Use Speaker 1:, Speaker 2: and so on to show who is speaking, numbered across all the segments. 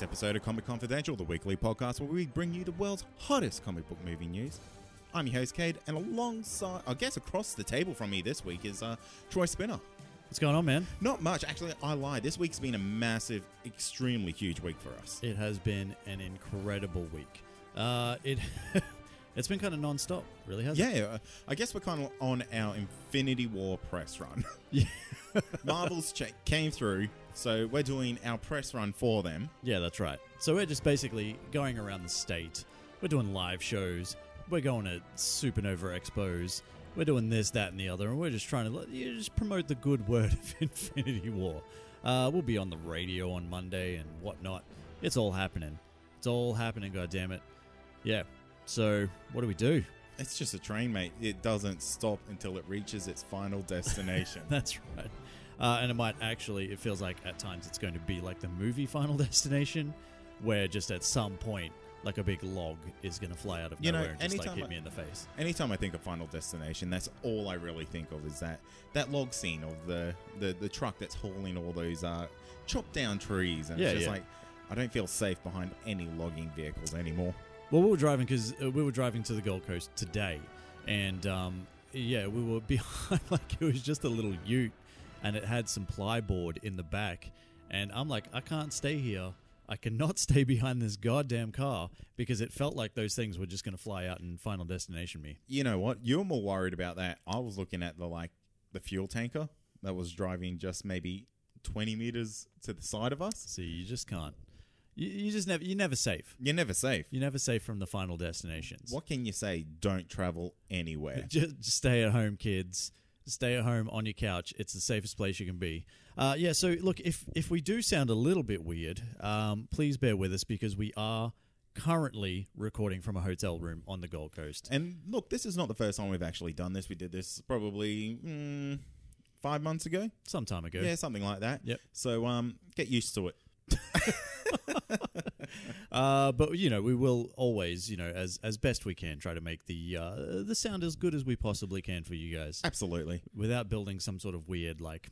Speaker 1: back to another action packed episode of Comic Confidential, the weekly podcast where we bring you the world's hottest comic book movie news. I'm your host, Cade, and alongside, I guess across the table from me this week is uh, Troy Spinner.
Speaker 2: What's going on, man?
Speaker 1: Not much. Actually, I lied. This week's been a massive, extremely huge week for us.
Speaker 2: It has been an incredible week. Uh, it it's been kind of non-stop, really has
Speaker 1: Yeah, uh, I guess we're kind of on our Infinity War press run.
Speaker 2: Yeah.
Speaker 1: Marvel's check came through, so we're doing our press run for them.
Speaker 2: Yeah, that's right. So we're just basically going around the state. We're doing live shows. We're going to Supanova Expos. We're doing this, that, and the other, and we're just trying to let you just promote the good word of Infinity War. Uh, we'll be on the radio on Monday and whatnot. It's all happening. It's all happening. God damn it. Yeah. So what do we do?
Speaker 1: It's just a train, mate. It doesn't stop until it reaches its final destination.
Speaker 2: That's right. Uh, and it might actually, it feels like at times it's going to be like the movie Final Destination, where just at some point, like a big log is going to fly out of
Speaker 1: You know,
Speaker 2: nowhere and just like hit
Speaker 1: I-
Speaker 2: me in the face.
Speaker 1: Anytime I think of Final Destination, that's all I really think of is that that log scene of the the, the truck that's hauling all those uh, chopped down trees, and
Speaker 2: Yeah,
Speaker 1: it's just
Speaker 2: yeah.
Speaker 1: like I don't feel safe behind any logging vehicles anymore.
Speaker 2: Well, we were driving because uh, we were driving to the Gold Coast today, and um, yeah, we were behind like it was just a little Ute, and it had some plyboard in the back, and I'm like, I can't stay here. I cannot stay behind this goddamn car because it felt like those things were just going to fly out and Final Destination me.
Speaker 1: You know what? You're more worried about that. I was looking at the like the fuel tanker that was driving just maybe 20 meters to the side of us.
Speaker 2: See, you just can't. You, you just never. You're never safe.
Speaker 1: You're never safe.
Speaker 2: You're never safe from the Final Destinations.
Speaker 1: What can you say? Don't travel anywhere.
Speaker 2: Just, just stay at home, kids. Stay at home on your couch. It's the safest place you can be. Uh, yeah. So look, if if we do sound a little bit weird, um, please bear with us because we are currently recording from a hotel room on the Gold Coast.
Speaker 1: And look, this is not the first time we've actually done this. We did this probably mm, five months ago.
Speaker 2: Some time ago.
Speaker 1: Yeah, something like that.
Speaker 2: Yep.
Speaker 1: So um, get used to it.
Speaker 2: Uh, but you know, we will always, you know, as as best we can, try to make the uh, the sound as good as we possibly can for you guys.
Speaker 1: Absolutely.
Speaker 2: without building some sort of weird like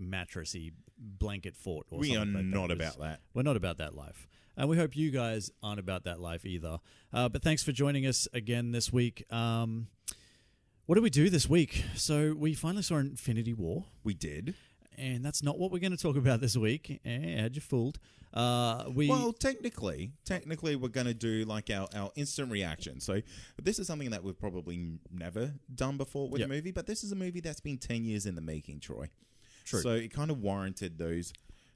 Speaker 2: mattressy blanket fort or
Speaker 1: We are
Speaker 2: something like
Speaker 1: not
Speaker 2: Because
Speaker 1: about that.
Speaker 2: we're not about that life and we hope you guys aren't about that life either uh, but thanks for joining us again this week um, what did we do this week so we finally saw infinity war
Speaker 1: We did.
Speaker 2: And that's not what we're going to talk about this week eh, had you fooled uh, we
Speaker 1: Well, technically, technically, we're going to do like our, our instant reaction. So this is something that we've probably never done before with
Speaker 2: Yep.
Speaker 1: a movie, but this is a movie that's been ten years in the making, Troy.
Speaker 2: True.
Speaker 1: So it kind of warranted those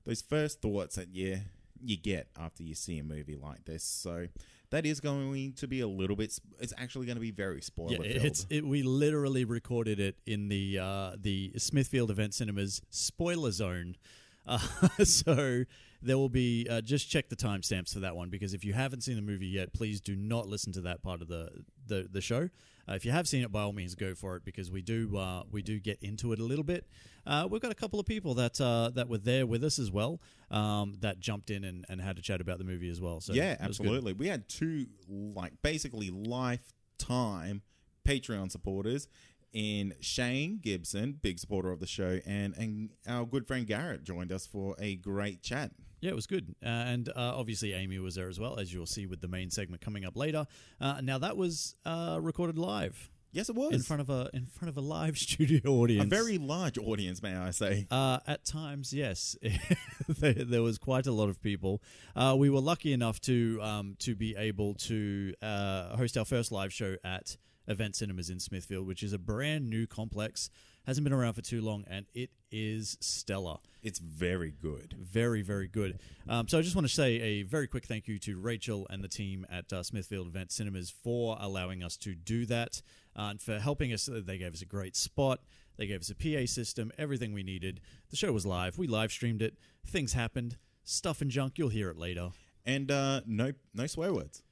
Speaker 1: those first thoughts that you you get after you see a movie like this. So that is going to be a little bit. It's actually going to be very spoiler filled.
Speaker 2: it's it, we literally recorded it in the uh, the Smithfield Event Cinemas spoiler zone. Uh, so there will be uh, just check the timestamps for that one because if you haven't seen the movie yet, please do not listen to that part of the the, the show. Uh, if you have seen it, by all means, go for it because we do uh, we do get into it a little bit. Uh, we've got a couple of people that uh, that were there with us as well um, that jumped in and, and had a chat about the movie as well. So
Speaker 1: yeah,
Speaker 2: it was good.
Speaker 1: absolutely. We had two like basically lifetime Patreon supporters in Shane Gibson, big supporter of the show, and and our good friend Garrett joined us for a great chat.
Speaker 2: Yeah, it was good. Uh, and uh, obviously, Amy was there as well, as you'll see with the main segment coming up later. Uh, now, that was uh, recorded live
Speaker 1: Yes, it was
Speaker 2: in front of a in front of a live studio audience.
Speaker 1: a very large audience, may I say?
Speaker 2: Uh, at times, yes, there, there was quite a lot of people. Uh, we were lucky enough to um, to be able to uh, host our first live show at Event Cinemas in Smithfield, which is a brand new complex. Hasn't been around for too long, and it is stellar.
Speaker 1: It's very good.
Speaker 2: Very, very good. Um, so I just want to say a very quick thank you to Rachel and the team at uh, Smithfield Event Cinemas for allowing us to do that and for helping us. They gave us a great spot. They gave us a PA system, everything we needed. The show was live. We live streamed it. Things happened. Stuff and junk. You'll hear it later.
Speaker 1: And uh, no no swear words.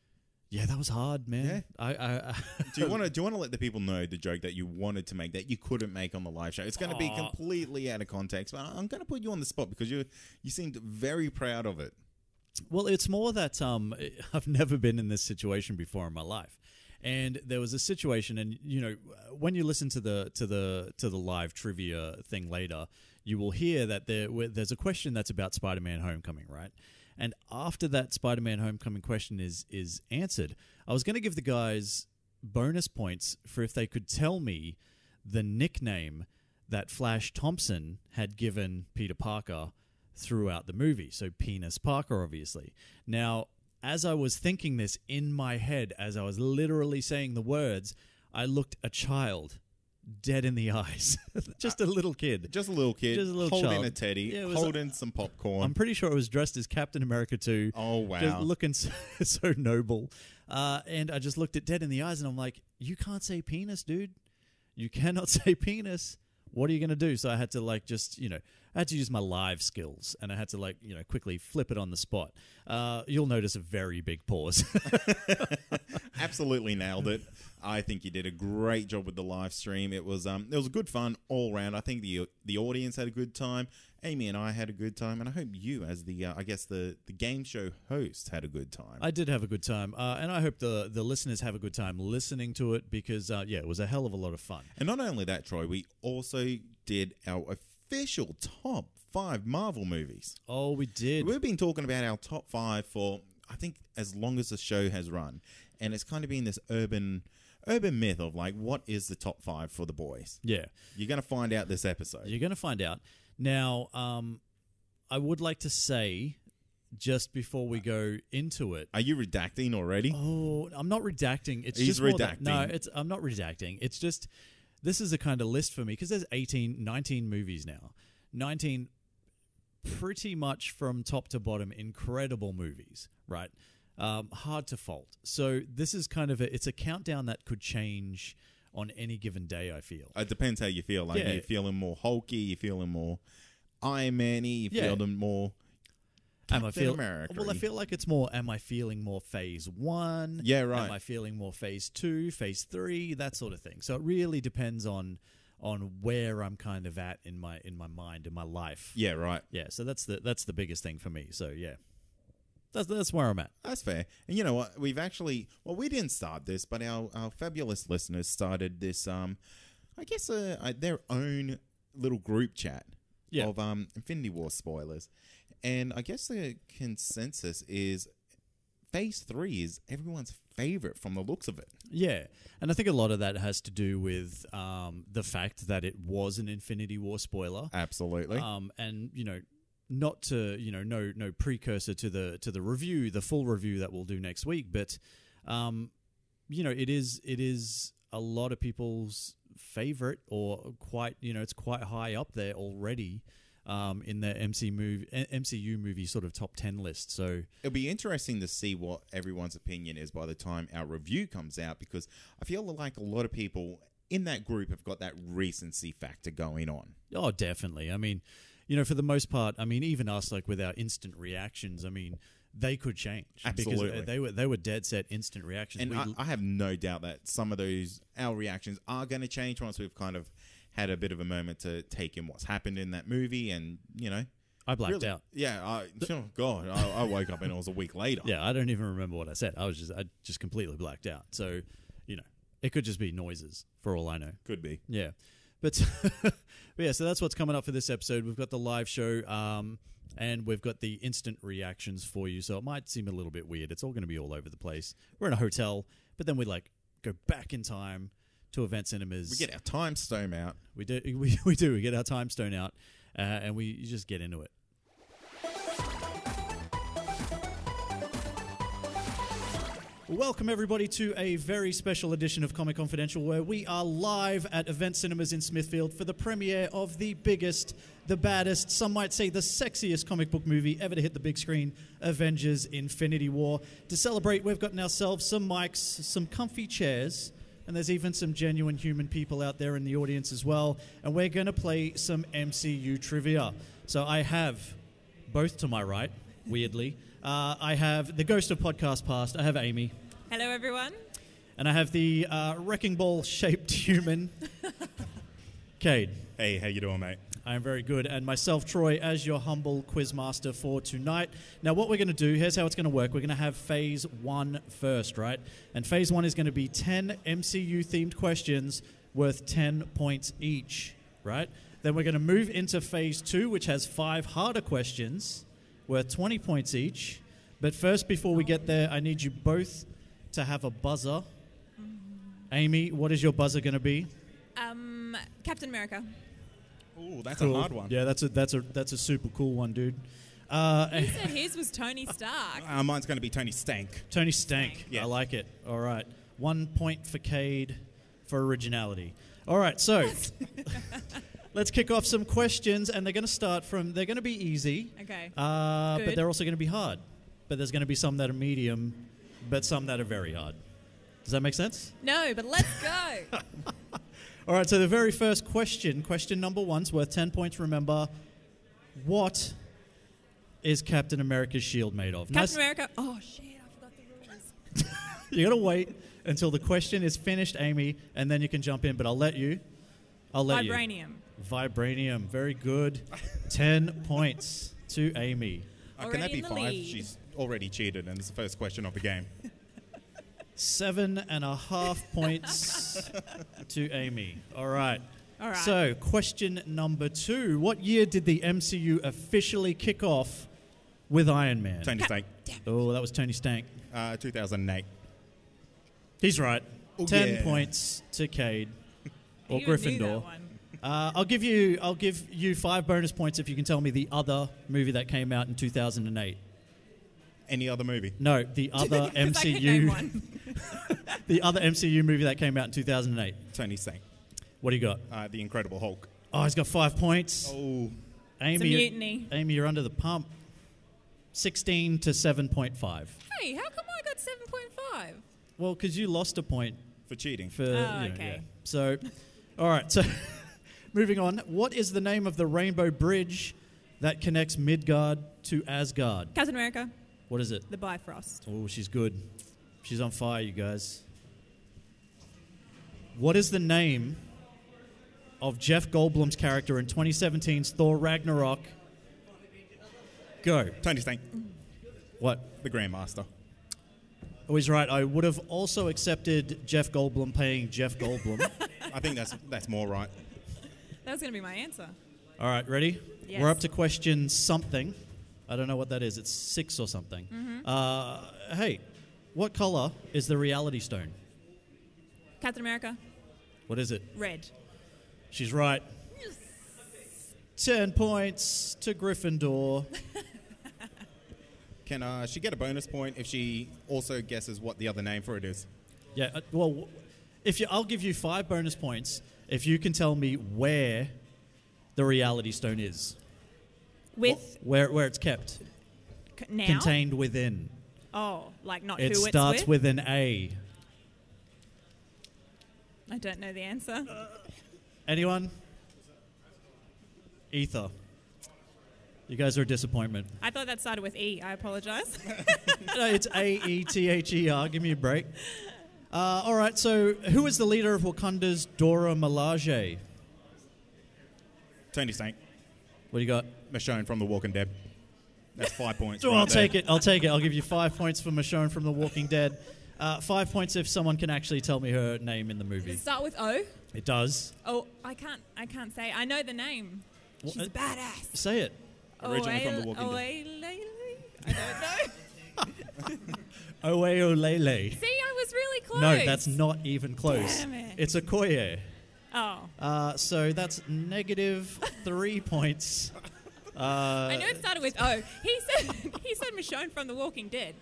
Speaker 2: Yeah, that was hard, man.
Speaker 1: Yeah.
Speaker 2: I, I, I
Speaker 1: Do you want to do you want to let the people know the joke that you wanted to make that you couldn't make on the live show? It's going to be completely out of context, but I'm going to put you on the spot because you you seemed very proud of it.
Speaker 2: Well, it's more that um, I've never been in this situation before in my life, and there was a situation, and you know, when you listen to the to the to the live trivia thing later, you will hear that there there's a question that's about Spider-Man: Homecoming, right? And after that Spider-Man Homecoming question is is answered, I was going to give the guys bonus points for if they could tell me the nickname that Flash Thompson had given Peter Parker throughout the movie. So Penis Parker, obviously. Now, as I was thinking this in my head, as I was literally saying the words, I looked a child dead in the eyes. Just a little kid.
Speaker 1: Just a little kid
Speaker 2: Just a little
Speaker 1: holding
Speaker 2: child.
Speaker 1: a teddy,
Speaker 2: Yeah, was-
Speaker 1: holding some popcorn.
Speaker 2: I'm pretty sure it was dressed as Captain America too.
Speaker 1: oh wow!
Speaker 2: Just looking so, so noble. Uh, and I just looked it dead in the eyes and I'm like, you can't say penis, dude. You cannot say penis. What are you going to do? So I had to, like, just, you know, I had to use my live skills and I had to, like, you know, quickly flip it on the spot. Uh, you'll notice a very big pause.
Speaker 1: Absolutely nailed it. I think you did a great job with the live stream. It was um it was good fun all round. I think the the audience had a good time. Amy and I had a good time, and I hope you, as the uh, I guess the the game show host, had a good time.
Speaker 2: I did have a good time. Uh, and I hope the, the listeners have a good time listening to it because, uh, yeah, it was a hell of a lot of fun.
Speaker 1: and not only that, Troy, we also did our official top five Marvel movies.
Speaker 2: Oh, we did.
Speaker 1: We've been talking about our top five for I think as long as the show has run, and it's kind of been this urban urban myth of like what is the top five for the boys.
Speaker 2: Yeah.
Speaker 1: You're gonna find out this episode.
Speaker 2: You're going to find out. Now, um, I would like to say, just before we go into it,
Speaker 1: Are you redacting already?
Speaker 2: oh, I'm not redacting. It's
Speaker 1: He's
Speaker 2: just
Speaker 1: redacting.
Speaker 2: no, it's I'm not redacting. It's just this is a kind of list for me because there's 18, 19 movies now. 19 pretty much from top to bottom incredible movies, right? Um, hard to fault. So this is kind of a it's a countdown that could change on any given day. I feel.
Speaker 1: It depends how you feel. Like
Speaker 2: Yeah.
Speaker 1: you're feeling more hulky, you're feeling more Iron Man-y, you're
Speaker 2: Yeah.
Speaker 1: feeling more
Speaker 2: Am I
Speaker 1: Captain
Speaker 2: feel well? I feel like it's more. Am I feeling more phase one?
Speaker 1: Yeah, right.
Speaker 2: Am I feeling more phase two, phase three, that sort of thing? So it really depends on on where I'm kind of at in my in my mind in my life.
Speaker 1: Yeah, right.
Speaker 2: Yeah. So that's the that's the biggest thing for me. So yeah, that's that's where I'm at.
Speaker 1: That's fair. And you know what? We've actually well, we didn't start this, but our, our fabulous listeners started this um I guess uh, uh, their own little group chat
Speaker 2: Yeah.
Speaker 1: of um Infinity War spoilers. And I guess the consensus is Phase 3 is everyone's favorite from the looks of it.
Speaker 2: Yeah, and I think a lot of that has to do with um, the fact that it was an Infinity War spoiler.
Speaker 1: Absolutely.
Speaker 2: um, and you know not to you know no no precursor to the to the review the full review that we'll do next week but um, you know it is it is a lot of people's favorite or quite you know it's quite high up there already um, in the MC movie MCU movie sort of top 10 list so
Speaker 1: It'll be interesting to see what everyone's opinion is by the time our review comes out because I feel like a lot of people in that group have got that recency factor going on.
Speaker 2: Oh, definitely. I mean, you know, for the most part, I mean, even us, like with our instant reactions, I mean, they could change uh,
Speaker 1: Absolutely.
Speaker 2: because they were they were dead set instant reactions.
Speaker 1: And
Speaker 2: We-
Speaker 1: I, I have no doubt that some of those our reactions are going to change once we've kind of had a bit of a moment to take in what's happened in that movie, and you know,
Speaker 2: I blacked
Speaker 1: really-
Speaker 2: out.
Speaker 1: Yeah, I, oh God, I, I woke up and it was a week later.
Speaker 2: Yeah, I don't even remember what I said. I was just I just completely blacked out. So, you know, it could just be noises for all I know.
Speaker 1: could be.
Speaker 2: Yeah. But, but yeah, so that's what's coming up for this episode. We've got the live show, um, and we've got the instant reactions for you. So it might seem a little bit weird. It's all going to be all over the place. We're in a hotel, but then we like go back in time to event cinemas.
Speaker 1: We get our time stone out.
Speaker 2: we do we, we do we get our time stone out, uh, and we just get into it. Welcome, everybody, to a very special edition of Comic Confidential where we are live at Event Cinemas in Smithfield for the premiere of the biggest, the baddest, some might say the sexiest comic book movie ever to hit the big screen Avengers Infinity War. To celebrate, we've gotten ourselves some mics, some comfy chairs, and there's even some genuine human people out there in the audience as well. And we're going to play some MCU trivia. So I have both to my right, weirdly. Uh, I have the ghost of podcast past. I have Amy.
Speaker 3: Hello, everyone.
Speaker 2: And I have the uh, wrecking ball shaped human, Cade.
Speaker 4: Hey, how you doing, mate?
Speaker 2: I am very good. And myself, Troy, as your humble quizmaster for tonight. Now, what we're going to do, here's how it's going to work. We're going to have phase one first, right? And phase one is going to be 10 MCU themed questions worth 10 points each, right? Then we're going to move into phase two, which has five harder questions worth 20 points each. But first, before we get there, I need you both to have a buzzer. Amy, what is your buzzer going to be?
Speaker 3: Um, Captain America.
Speaker 1: Ooh, that's
Speaker 2: Cool.
Speaker 1: a hard one.
Speaker 2: Yeah, that's a that's a that's a super cool one, dude. Uh,
Speaker 3: He said his was Tony Stark.
Speaker 1: Uh, mine's going to be Tony Stank.
Speaker 2: Tony Stank.
Speaker 3: Stank.
Speaker 1: Yeah.
Speaker 2: I like it. All right. One point for Cade for originality. All right, so let's kick off some questions, and they're going to start from, they're going to be easy,
Speaker 3: Okay.
Speaker 2: uh, but they're also going to be hard. But there's going to be some that are medium, but some that are very hard. Does that make sense?
Speaker 3: No, but let's go.
Speaker 2: All right, so the very first question, question number one's worth 10 points, remember. What is Captain America's shield made of? Nice-
Speaker 3: Captain America. Oh shit! I forgot the rules.
Speaker 2: You gotta wait until the question is finished, Amy, and then you can jump in. But I'll let you. I'll let you.
Speaker 3: Vibranium.
Speaker 2: Vibranium. Very good. Ten points to Amy.
Speaker 1: Uh, can that be five?
Speaker 3: lead.
Speaker 1: She's already cheated, and it's the first question of the game.
Speaker 2: Seven and a half points to Amy. All right.
Speaker 3: All right.
Speaker 2: So, question number two. What year did the MCU officially kick off with Iron Man?
Speaker 1: Tony Stank.
Speaker 2: Oh, that was Tony Stank.
Speaker 1: Uh, 2008.
Speaker 2: He's right.
Speaker 1: Oh,
Speaker 2: Ten
Speaker 1: yeah.
Speaker 2: points to Cade or
Speaker 3: You even knew that
Speaker 2: Gryffindor.
Speaker 3: one.
Speaker 2: Uh, I'll give you. I'll give you five bonus points if you can tell me the other movie that came out in 2008.
Speaker 1: Any other movie?
Speaker 2: No, the other
Speaker 3: 'Cause I could name
Speaker 2: MCU. The other MCU movie that came out in 2008.
Speaker 1: Tony Stank.
Speaker 2: What do you got?
Speaker 1: Uh, the Incredible Hulk.
Speaker 2: Oh, he's got five points.
Speaker 1: Oh,
Speaker 2: Amy,
Speaker 3: It's a
Speaker 2: you're-
Speaker 3: mutiny.
Speaker 2: Amy, you're under the pump. 16 to 7.5.
Speaker 3: Hey, how come I got seven point five?
Speaker 2: Well, because you lost a point
Speaker 1: for cheating.
Speaker 2: for.
Speaker 3: Oh,
Speaker 2: you know,
Speaker 3: okay.
Speaker 2: yeah. So, all right. So, moving on. What is the name of the Rainbow Bridge that connects Midgard to Asgard?
Speaker 3: Captain America.
Speaker 2: What is it?
Speaker 3: The Bifrost.
Speaker 2: Oh, she's good. She's on fire, you guys. What is the name of Jeff Goldblum's character in 2017's Thor Ragnarok? Go.
Speaker 1: Tony Stank.
Speaker 2: What?
Speaker 1: The Grandmaster.
Speaker 2: Oh, he's right. I would have also accepted Jeff Goldblum playing Jeff Goldblum.
Speaker 1: I think that's that's more right.
Speaker 3: That was going to be my answer.
Speaker 2: All right, ready?
Speaker 3: Yes.
Speaker 2: We're up to question something. I don't know what that is. It's six or something.
Speaker 3: Mm-hmm.
Speaker 2: Uh, hey, what color is the reality stone?
Speaker 3: Captain America.
Speaker 2: What is it?
Speaker 3: Red.
Speaker 2: She's right. Yes. Ten points to Gryffindor.
Speaker 1: Can uh, she get a bonus point if she also guesses what the other name for it is?
Speaker 2: Yeah. uh, Well, if you, I'll give you five bonus points if you can tell me where the reality stone is,
Speaker 3: With
Speaker 2: where where it's kept,
Speaker 3: c- now.
Speaker 2: contained within.
Speaker 3: Oh, like not
Speaker 2: It
Speaker 3: who
Speaker 2: starts
Speaker 3: it's with.
Speaker 2: with an A.
Speaker 3: I don't know the answer.
Speaker 2: Anyone? Ether. You guys are a disappointment.
Speaker 3: I thought that started with E. I apologize.
Speaker 2: no, it's A E T H E R. Give me a break. Uh, all right. So, who is the leader of Wakanda's Dora Milaje?
Speaker 1: Tony Stank.
Speaker 2: What do you got?
Speaker 1: Michonne from The Walking Dead. That's five points. Right
Speaker 2: I'll
Speaker 1: there.
Speaker 2: take it. I'll take it. I'll give you five points for Michonne from The Walking Dead. Uh, five points if someone can actually tell me her name in the
Speaker 3: Does
Speaker 2: movie.
Speaker 3: it start with O?
Speaker 2: It does.
Speaker 3: Oh, I can't. I can't say. I know the name.
Speaker 2: Well,
Speaker 3: She's
Speaker 2: uh,
Speaker 3: badass.
Speaker 2: Say it.
Speaker 1: Originally from The Walking Dead.
Speaker 3: Oe- I don't know.
Speaker 2: Oeolele.
Speaker 3: See, I was really close.
Speaker 2: No, that's not even close.
Speaker 3: Damn it.
Speaker 2: It's Okoye.
Speaker 3: Oh,
Speaker 2: Uh, so that's negative three points. Uh,
Speaker 3: I know it started with O. He said. he said Michonne from The Walking Dead.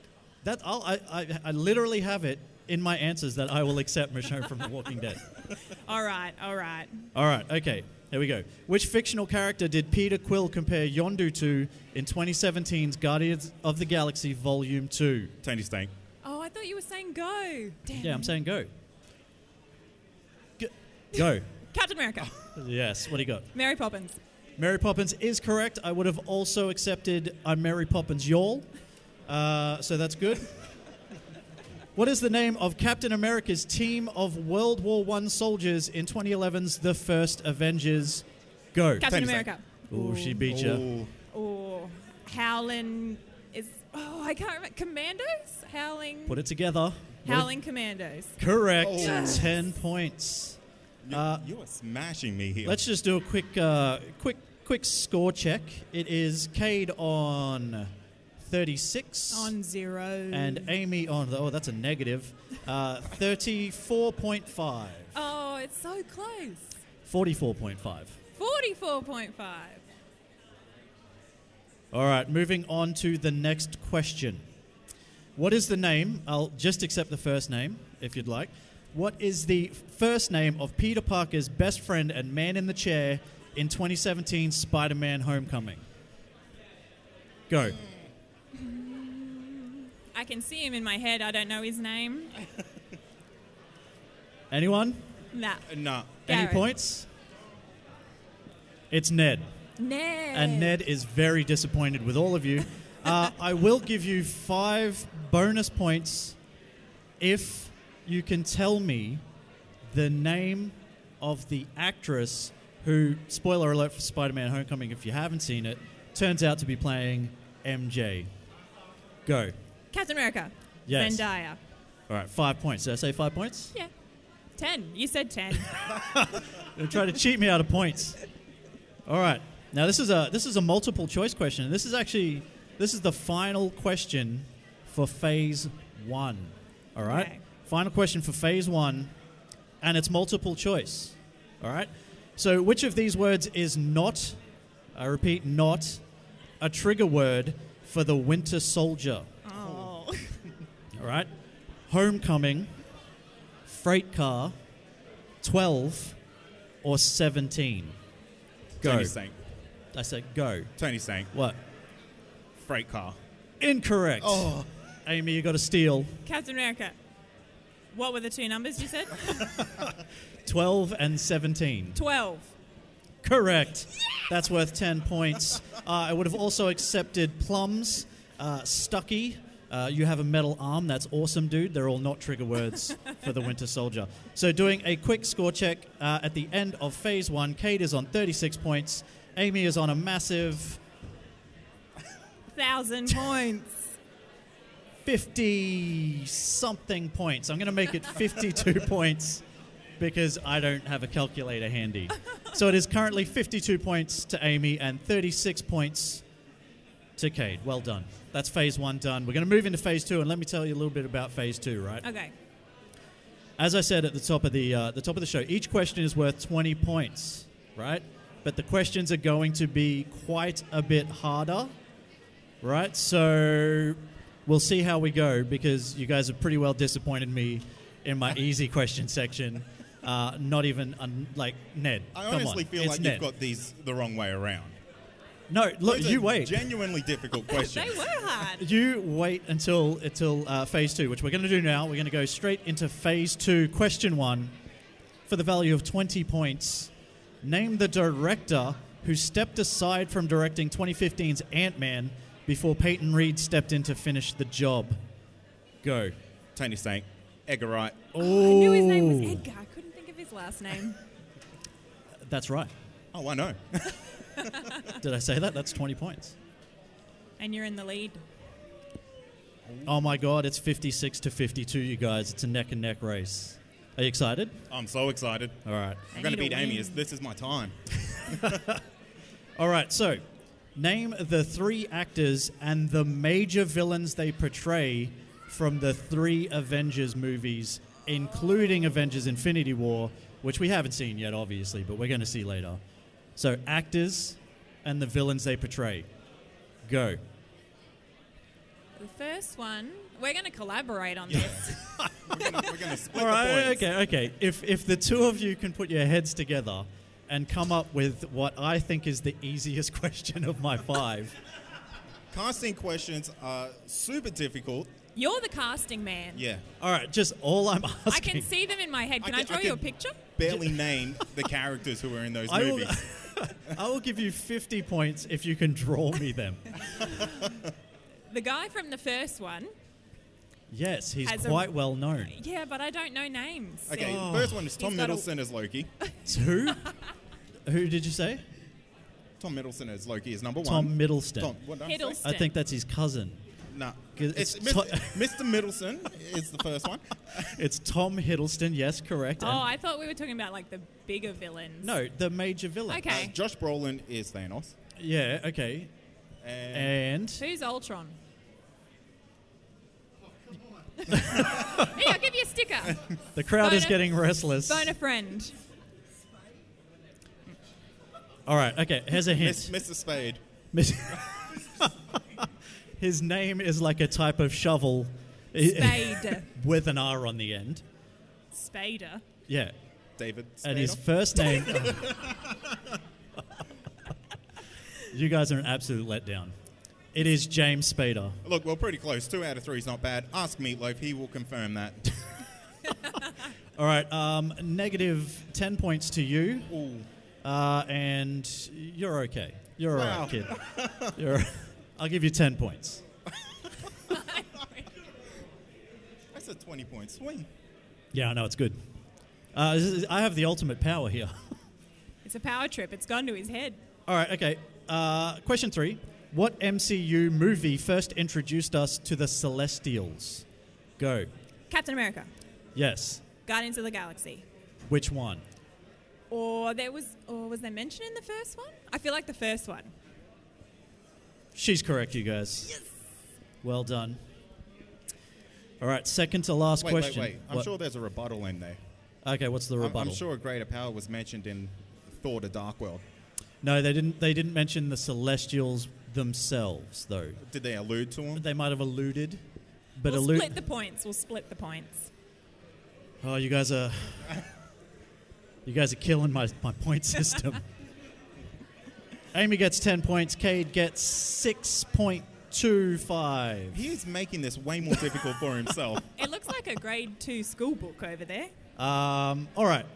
Speaker 2: That I'll, I, I, I literally have it in my answers that I will accept Michonne from The Walking Dead.
Speaker 3: All right. All right.
Speaker 2: All right, okay, here we go. Which fictional character did Peter Quill compare Yondu to in 2017's Guardians of the Galaxy Volume 2?
Speaker 1: Tony Stank.
Speaker 3: Oh, I thought you were saying go. Damn.
Speaker 2: Yeah, I'm saying go. G- go.
Speaker 3: Captain America.
Speaker 2: yes, what do you got?
Speaker 3: Mary Poppins.
Speaker 2: Mary Poppins is correct. I would have also accepted I'm Mary Poppins Y'all. Uh, so that's good. What is the name of Captain America's team of World War I soldiers in 2011's The First Avengers? Go.
Speaker 3: Captain
Speaker 1: Tony
Speaker 3: America.
Speaker 2: Oh, she beat you.
Speaker 1: Oh,
Speaker 3: Oh, Howling is. Oh, I can't remember. Commandos? Howling.
Speaker 2: Put it together. What
Speaker 3: Howling Commandos.
Speaker 2: Correct.
Speaker 1: Oh.
Speaker 2: 10 points.
Speaker 1: You,
Speaker 2: Uh,
Speaker 1: you are smashing me here.
Speaker 2: Let's just do a quick, uh, quick quick score check. It is Cade on 36.
Speaker 3: On zero.
Speaker 2: and Amy on, oh, that's a negative, uh, 34.5.
Speaker 3: Oh, it's so close.
Speaker 2: 44.5.
Speaker 3: 44.5.
Speaker 2: All right, moving on to the next question. What is the name? I'll just accept the first name if you'd like. What is the first name of Peter Parker's best friend and man in the chair in 2017 Spider Man Homecoming? Go.
Speaker 3: I can see him in my head. I don't know his name.
Speaker 2: Anyone?
Speaker 3: Nah.
Speaker 1: Nah.
Speaker 2: Any
Speaker 3: Garrett.
Speaker 2: points? It's Ned.
Speaker 3: Ned.
Speaker 2: And Ned is very disappointed with all of you. Uh, I will give you five bonus points if you can tell me the name of the actress who, spoiler alert for Spider Man Homecoming if you haven't seen it, turns out to be playing MJ. Go.
Speaker 3: Captain America.
Speaker 2: Yes.
Speaker 3: Zendaya.
Speaker 2: All right, five points. Did I say five points?
Speaker 3: Yeah. Ten. You said ten.
Speaker 2: You're trying to cheat me out of points. All right. Now this is a this is a multiple choice question. This is actually this is the final question for phase one. All right.
Speaker 3: Okay.
Speaker 2: Final question for phase one, and it's multiple choice. All right. So which of these words is not? I repeat, not a trigger word for the Winter Soldier.
Speaker 3: oh.
Speaker 2: All right. Homecoming, freight car, 12, or 17. Go.
Speaker 1: Tony Stank.
Speaker 2: I said go.
Speaker 1: Tony Stank.
Speaker 2: What?
Speaker 1: Freight car.
Speaker 2: Incorrect.
Speaker 1: Oh.
Speaker 2: Amy, you got to steal.
Speaker 3: Captain America. What were the two numbers you said?
Speaker 2: 12 and 17.
Speaker 3: Twelve.
Speaker 2: Correct. That's worth 10 points. Uh, I would have also accepted plums, uh, Stucky. Uh, you have a metal arm. That's awesome, dude. They're all not trigger words for the Winter Soldier. So, doing a quick score check uh, at the end of phase one, Cade is on 36 points. Amy is on a massive
Speaker 3: Thousand points.
Speaker 2: 50 something points. I'm going to make it 52 points because I don't have a calculator handy. So it is currently 52 points to Amy and 36 points to Cade. Well done. That's phase one done. We're going to move into phase two, and let me tell you a little bit about phase two, right?
Speaker 3: Okay.
Speaker 2: As I said at the top of the uh, the top of the show, each question is worth 20 points, right? But the questions are going to be quite a bit harder, right? So we'll see how we go because you guys have pretty well disappointed me in my easy question section. Uh, not even un- like Ned.
Speaker 1: I
Speaker 2: come
Speaker 1: honestly
Speaker 2: on.
Speaker 1: feel
Speaker 2: it's
Speaker 1: like
Speaker 2: Ned.
Speaker 1: you've got these the wrong way around.
Speaker 2: no. Look,
Speaker 1: Those are
Speaker 2: you wait.
Speaker 1: Genuinely difficult questions.
Speaker 3: They were hard.
Speaker 2: You wait until until uh, phase two, which we're going to do now. We're going to go straight into phase two. Question one, for the value of twenty points. Name the director who stepped aside from directing 2015's Ant Man before Peyton Reed stepped in to finish the job. Go.
Speaker 1: Tony Stank. Edgar Wright.
Speaker 2: Oh,
Speaker 3: I knew his name was Edgar. I couldn't think of his last name.
Speaker 2: That's right.
Speaker 1: Oh, I know.
Speaker 2: Did I say that? That's twenty points.
Speaker 3: And you're in the lead.
Speaker 2: Oh my God! It's fifty-six to fifty-two. You guys, it's a neck and neck race. Are you excited?
Speaker 1: I'm so excited.
Speaker 2: All right.
Speaker 1: I'm going to beat
Speaker 3: a
Speaker 1: Amy. This is my time.
Speaker 2: All right, so name the three actors and the major villains they portray from the three Avengers movies, including Avengers Infinity War, which we haven't seen yet, obviously, but we're going to see later. So, actors and the villains they portray. Go.
Speaker 3: The first one, we're going to collaborate on this.
Speaker 1: We're going to split
Speaker 2: All right,
Speaker 1: the points.
Speaker 2: okay, okay. If, if the two of you can put your heads together and come up with what I think is the easiest question of my five.
Speaker 1: Casting questions are super difficult.
Speaker 3: You're the casting man.
Speaker 1: Yeah.
Speaker 2: All right, just all I'm asking.
Speaker 3: I can see them in my head.
Speaker 1: I
Speaker 3: Can I, draw
Speaker 1: I
Speaker 3: you a picture?
Speaker 1: Barely name the characters who are in those
Speaker 2: I will,
Speaker 1: movies.
Speaker 2: I will give you 50 points if you can draw me them.
Speaker 3: The guy from the first one.
Speaker 2: Yes, he's
Speaker 3: As a-
Speaker 2: quite well known.
Speaker 3: Yeah, but I don't know names.
Speaker 1: Okay,
Speaker 2: Oh.
Speaker 1: first one is Tom
Speaker 3: He's got a-
Speaker 1: Middleton as Loki.
Speaker 2: Who? Who did you say?
Speaker 1: Tom Middleton as Loki is number one.
Speaker 2: Tom Middleston.
Speaker 1: Tom, what did I say?
Speaker 3: Hiddleston.
Speaker 2: I think that's his cousin.
Speaker 1: No,
Speaker 2: 'Cause
Speaker 1: it's,
Speaker 2: it's
Speaker 1: Mr.
Speaker 2: to-
Speaker 1: Mr. Middleton is the first one.
Speaker 2: It's Tom Hiddleston. Yes, correct.
Speaker 3: Oh,
Speaker 2: And-
Speaker 3: I thought we were talking about like the bigger villains.
Speaker 2: no, the major villain.
Speaker 3: Okay.
Speaker 1: Uh, Josh Brolin is Thanos.
Speaker 2: Yeah. Okay.
Speaker 1: And
Speaker 2: And
Speaker 3: Who's Ultron? Hey, I'll give you a sticker.
Speaker 2: the crowd is
Speaker 3: Phone a-
Speaker 2: getting restless.
Speaker 3: Phone a friend.
Speaker 2: All right. Okay. Here's a hint.
Speaker 1: Miss, Mr. Spade.
Speaker 2: Miss- His name is like a type of shovel
Speaker 3: Spade.
Speaker 2: with an R on the end.
Speaker 3: Spader.
Speaker 2: Yeah.
Speaker 1: David
Speaker 2: And his first name. you guys are an absolute letdown. It is James Spader.
Speaker 1: Look, we're pretty close. Two out of three is not bad. Ask Meatloaf; he will confirm that.
Speaker 2: All right. Um, negative 10 points to you.
Speaker 1: Ooh.
Speaker 2: Uh, and you're okay. You're all
Speaker 1: Wow.
Speaker 2: right, kid. You're, I'll give you 10 points.
Speaker 1: That's a twenty-point swing.
Speaker 2: Yeah, I know, it's good. Uh, is- I have the ultimate power here.
Speaker 3: It's a power trip. It's gone to his head.
Speaker 2: All right, okay. Uh, question three. What MCU movie first introduced us to the Celestials? Go.
Speaker 3: Captain America.
Speaker 2: Yes.
Speaker 3: Guardians of the Galaxy.
Speaker 2: Which one?
Speaker 3: Or there was, or was there mention in the first one? I feel like the first one.
Speaker 2: She's correct, you guys. Yes. Well done. All right, second to last
Speaker 1: Wait,
Speaker 2: question.
Speaker 1: wait, wait. I'm
Speaker 2: What-
Speaker 1: sure there's a rebuttal in there.
Speaker 2: Okay, what's the
Speaker 1: I'm,
Speaker 2: rebuttal?
Speaker 1: I'm sure a greater power was mentioned in Thor: The Dark World.
Speaker 2: No, they didn't. They didn't mention the Celestials themselves, though.
Speaker 1: Did they allude to them?
Speaker 2: They might have alluded, but
Speaker 3: we'll
Speaker 2: allude.
Speaker 3: split the points. We'll split the points.
Speaker 2: Oh, you guys are. You guys are killing my, my point system. Amy gets 10 points. Cade gets 6.25.
Speaker 1: He is making this way more difficult for himself.
Speaker 3: It looks like a grade two school book over there.
Speaker 2: Um, all right.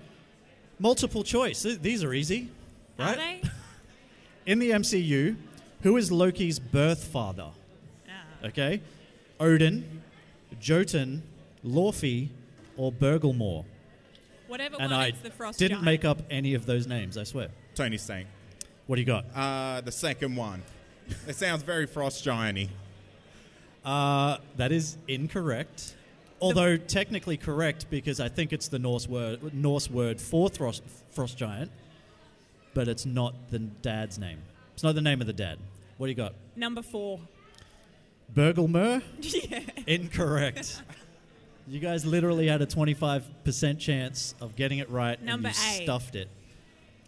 Speaker 2: Multiple choice. Th- These are easy.
Speaker 3: Are
Speaker 2: Right?
Speaker 3: they?
Speaker 2: In the MCU, who is Loki's birth father?
Speaker 3: Ah.
Speaker 2: Okay. Odin, Jotun, Laufey, or Burglemore?
Speaker 3: Whatever
Speaker 2: And
Speaker 3: one,
Speaker 2: I
Speaker 3: it's the frost
Speaker 2: didn't
Speaker 3: giant.
Speaker 2: make up any of those names, I swear.
Speaker 1: Tony Stank.
Speaker 2: What do you got?
Speaker 1: Uh, the second one. It sounds very frost giant-y.
Speaker 2: Uh, that is incorrect. Although technically correct because I think it's the Norse word, Norse word for frost, frost giant, but it's not the dad's name. It's not the name of the dad. What do you got?
Speaker 3: Number four.
Speaker 2: Burglemur?
Speaker 3: yeah.
Speaker 2: Incorrect. You guys literally had a 25% chance of getting it right
Speaker 3: Number
Speaker 2: and you
Speaker 3: eight.
Speaker 2: stuffed it.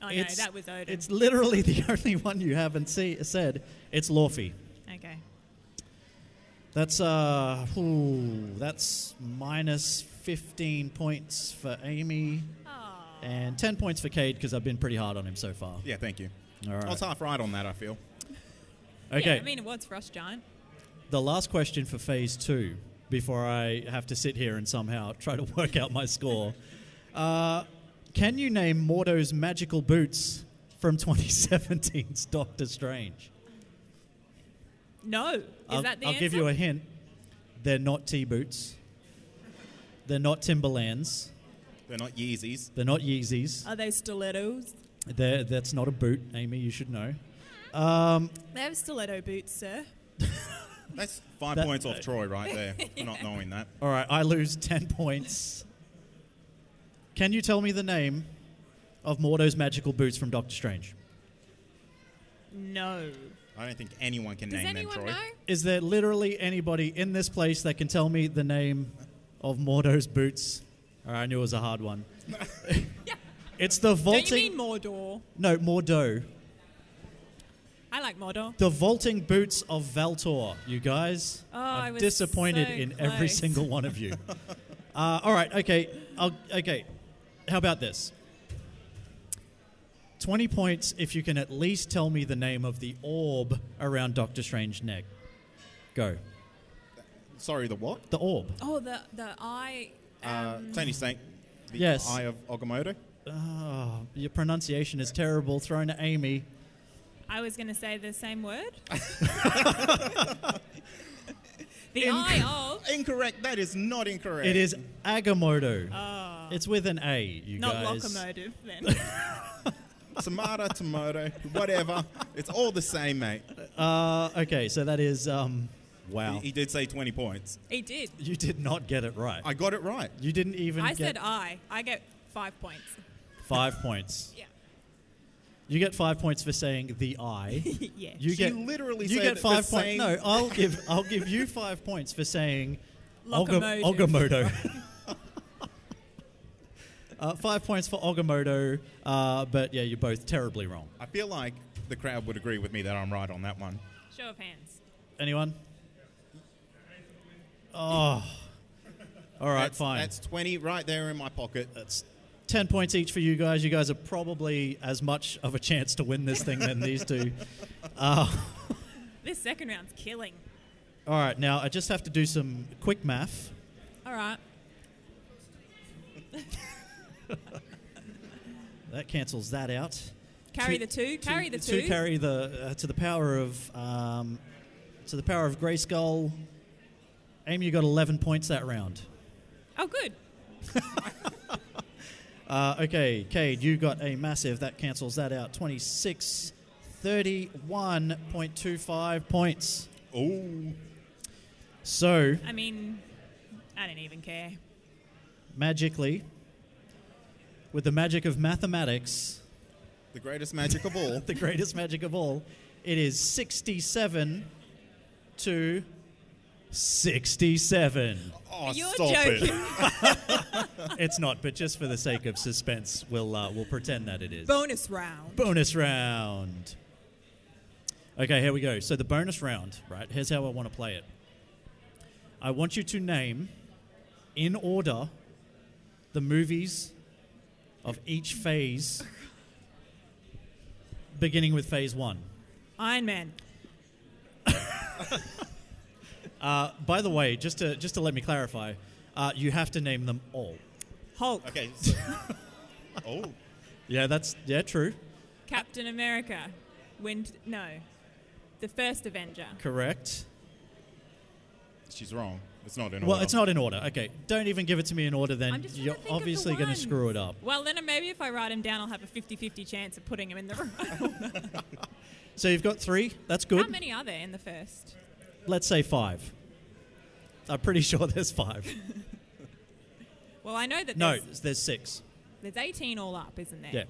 Speaker 3: Oh
Speaker 2: It's-
Speaker 3: no, that was Odin.
Speaker 2: It's literally the only one you haven't see, said. It's Laufey.
Speaker 3: okay.
Speaker 2: That's uh, ooh, that's minus fifteen points for Amy and ten points for Cade because I've been pretty hard on him so far.
Speaker 1: Yeah, thank you.
Speaker 2: All right.
Speaker 1: I was
Speaker 2: right.
Speaker 1: half right on that. I feel.
Speaker 2: Okay.
Speaker 3: Yeah, I mean, it was frost giant.
Speaker 2: the last question for phase two before I have to sit here and somehow try to work out my score. Uh, can you name Mordo's magical boots from 2017's Doctor Strange?
Speaker 3: No. Is
Speaker 2: I'll,
Speaker 3: that the
Speaker 2: I'll
Speaker 3: answer?
Speaker 2: give you a hint. They're not T boots. They're not Timberlands.
Speaker 1: They're not Yeezys.
Speaker 2: They're not Yeezys.
Speaker 3: Are they stilettos?
Speaker 2: They're, that's not a boot, Amy. You should know. Um,
Speaker 3: They have stiletto boots, sir.
Speaker 1: That's five
Speaker 2: That-
Speaker 1: points off Troy right there for not knowing that.
Speaker 2: all right, I lose 10 points. Can you tell me the name of Mordo's magical boots from Doctor Strange?
Speaker 3: No.
Speaker 1: I don't think anyone can
Speaker 3: Does
Speaker 1: name them, Troy.
Speaker 3: know?
Speaker 2: Is there literally anybody in this place that can tell me the name of Mordo's boots? All right, I knew it was a hard one. It's the vaulting.
Speaker 3: Don't you
Speaker 2: vaulting.
Speaker 3: mean Mordor?
Speaker 2: no, Mordo.
Speaker 3: I like Mordor.
Speaker 2: The vaulting boots of Valtor, you guys.
Speaker 3: Oh, I
Speaker 2: I'm
Speaker 3: was
Speaker 2: disappointed
Speaker 3: so
Speaker 2: in every single one of you. uh, all right, okay. I'll, okay. How about this? 20 points if you can at least tell me the name of the orb around Doctor Strange's neck. Go.
Speaker 1: Sorry, the what?
Speaker 2: The orb.
Speaker 3: Oh, the the eye.
Speaker 1: Uh,
Speaker 3: Um,
Speaker 1: Tony Stank. The
Speaker 2: Yes.
Speaker 1: Eye of Agamotto.
Speaker 2: Oh, your pronunciation is terrible. Thrown to Amy.
Speaker 3: I was going to say the same word. the
Speaker 1: Inc-
Speaker 3: eye of.
Speaker 1: Incorrect. That is not incorrect.
Speaker 2: It is Agamotto.
Speaker 3: Oh,
Speaker 2: It's with an A, you
Speaker 3: not
Speaker 2: guys.
Speaker 3: locomotive then.
Speaker 1: Tomato, tomato, whatever. It's all the same, mate.
Speaker 2: Uh, okay, so that is um, Wow.
Speaker 1: He, he did say 20 points.
Speaker 3: He did.
Speaker 2: You did not get it right.
Speaker 1: I got it right.
Speaker 2: you didn't even
Speaker 3: I
Speaker 2: get
Speaker 3: said I. I get five points.
Speaker 2: five points.
Speaker 3: Yeah.
Speaker 2: You get five points for saying the I.
Speaker 3: yeah.
Speaker 2: You
Speaker 1: She
Speaker 2: get
Speaker 1: literally
Speaker 2: you
Speaker 1: said
Speaker 2: get five points. No, I'll give I'll give you five points for saying Oga-
Speaker 3: Locomotive.
Speaker 2: Ogamoto. uh, five points for Ogamoto, uh, but yeah, you're both terribly wrong.
Speaker 1: I feel like the crowd would agree with me that I'm right on that one.
Speaker 3: Show of hands.
Speaker 2: Anyone? Oh, all right,
Speaker 1: that's,
Speaker 2: fine.
Speaker 1: That's 20 right there in my pocket.
Speaker 2: That's 10 points each for you guys. You guys are probably as much of a chance to win this thing than these two. Uh,
Speaker 3: This second round's killing.
Speaker 2: all right, now I just have to do some quick math.
Speaker 3: All right.
Speaker 2: That cancels that out.
Speaker 3: Carry
Speaker 2: Two-
Speaker 3: the two. Carry the two.
Speaker 2: carry the uh, to the power of um, to the power of Grayskull. Amy, you got 11 points that round.
Speaker 3: Oh, good.
Speaker 2: Uh, okay, Cade, you got a massive. That cancels that out. 26, 31.25 points.
Speaker 1: Oh,
Speaker 2: So,
Speaker 3: I mean, I don't even care.
Speaker 2: magically, with the magic of mathematics,
Speaker 1: the greatest magic of all.
Speaker 2: the greatest magic of all, it is 67 to 67.
Speaker 1: Oh,
Speaker 3: You're
Speaker 1: stop
Speaker 3: joking.
Speaker 1: it.
Speaker 2: it's not, but just for the sake of suspense, we'll, uh, we'll pretend that it is.
Speaker 3: Bonus round.
Speaker 2: bonus round. Okay, here we go. So the bonus round, right? Here's how I want to play it. I want you to name, in order, the movies of each phase, beginning with phase one.
Speaker 3: Iron Man.
Speaker 2: Uh, by the way, just to just to let me clarify, uh, you have to name them all.
Speaker 3: Hulk.
Speaker 1: Okay. So, oh,
Speaker 2: Yeah, that's yeah, true.
Speaker 3: Captain America. Wind. No. The first Avenger.
Speaker 2: Correct.
Speaker 1: she's wrong. It's not in order.
Speaker 2: Well, it's not in order. Okay, don't even give it to me in order.
Speaker 3: I'm
Speaker 2: Then
Speaker 3: just
Speaker 2: you're
Speaker 3: to think
Speaker 2: obviously going to screw it up.
Speaker 3: Well, then maybe if I write him down, I'll have a 50-50 chance of putting him in the room.
Speaker 2: So you've got three. That's good.
Speaker 3: How many are there in the first?
Speaker 2: Let's say five. I'm pretty sure there's five.
Speaker 3: Well, I know that
Speaker 2: No,
Speaker 3: there's,
Speaker 2: there's six.
Speaker 3: there's 18 all up, isn't there?
Speaker 2: Yeah.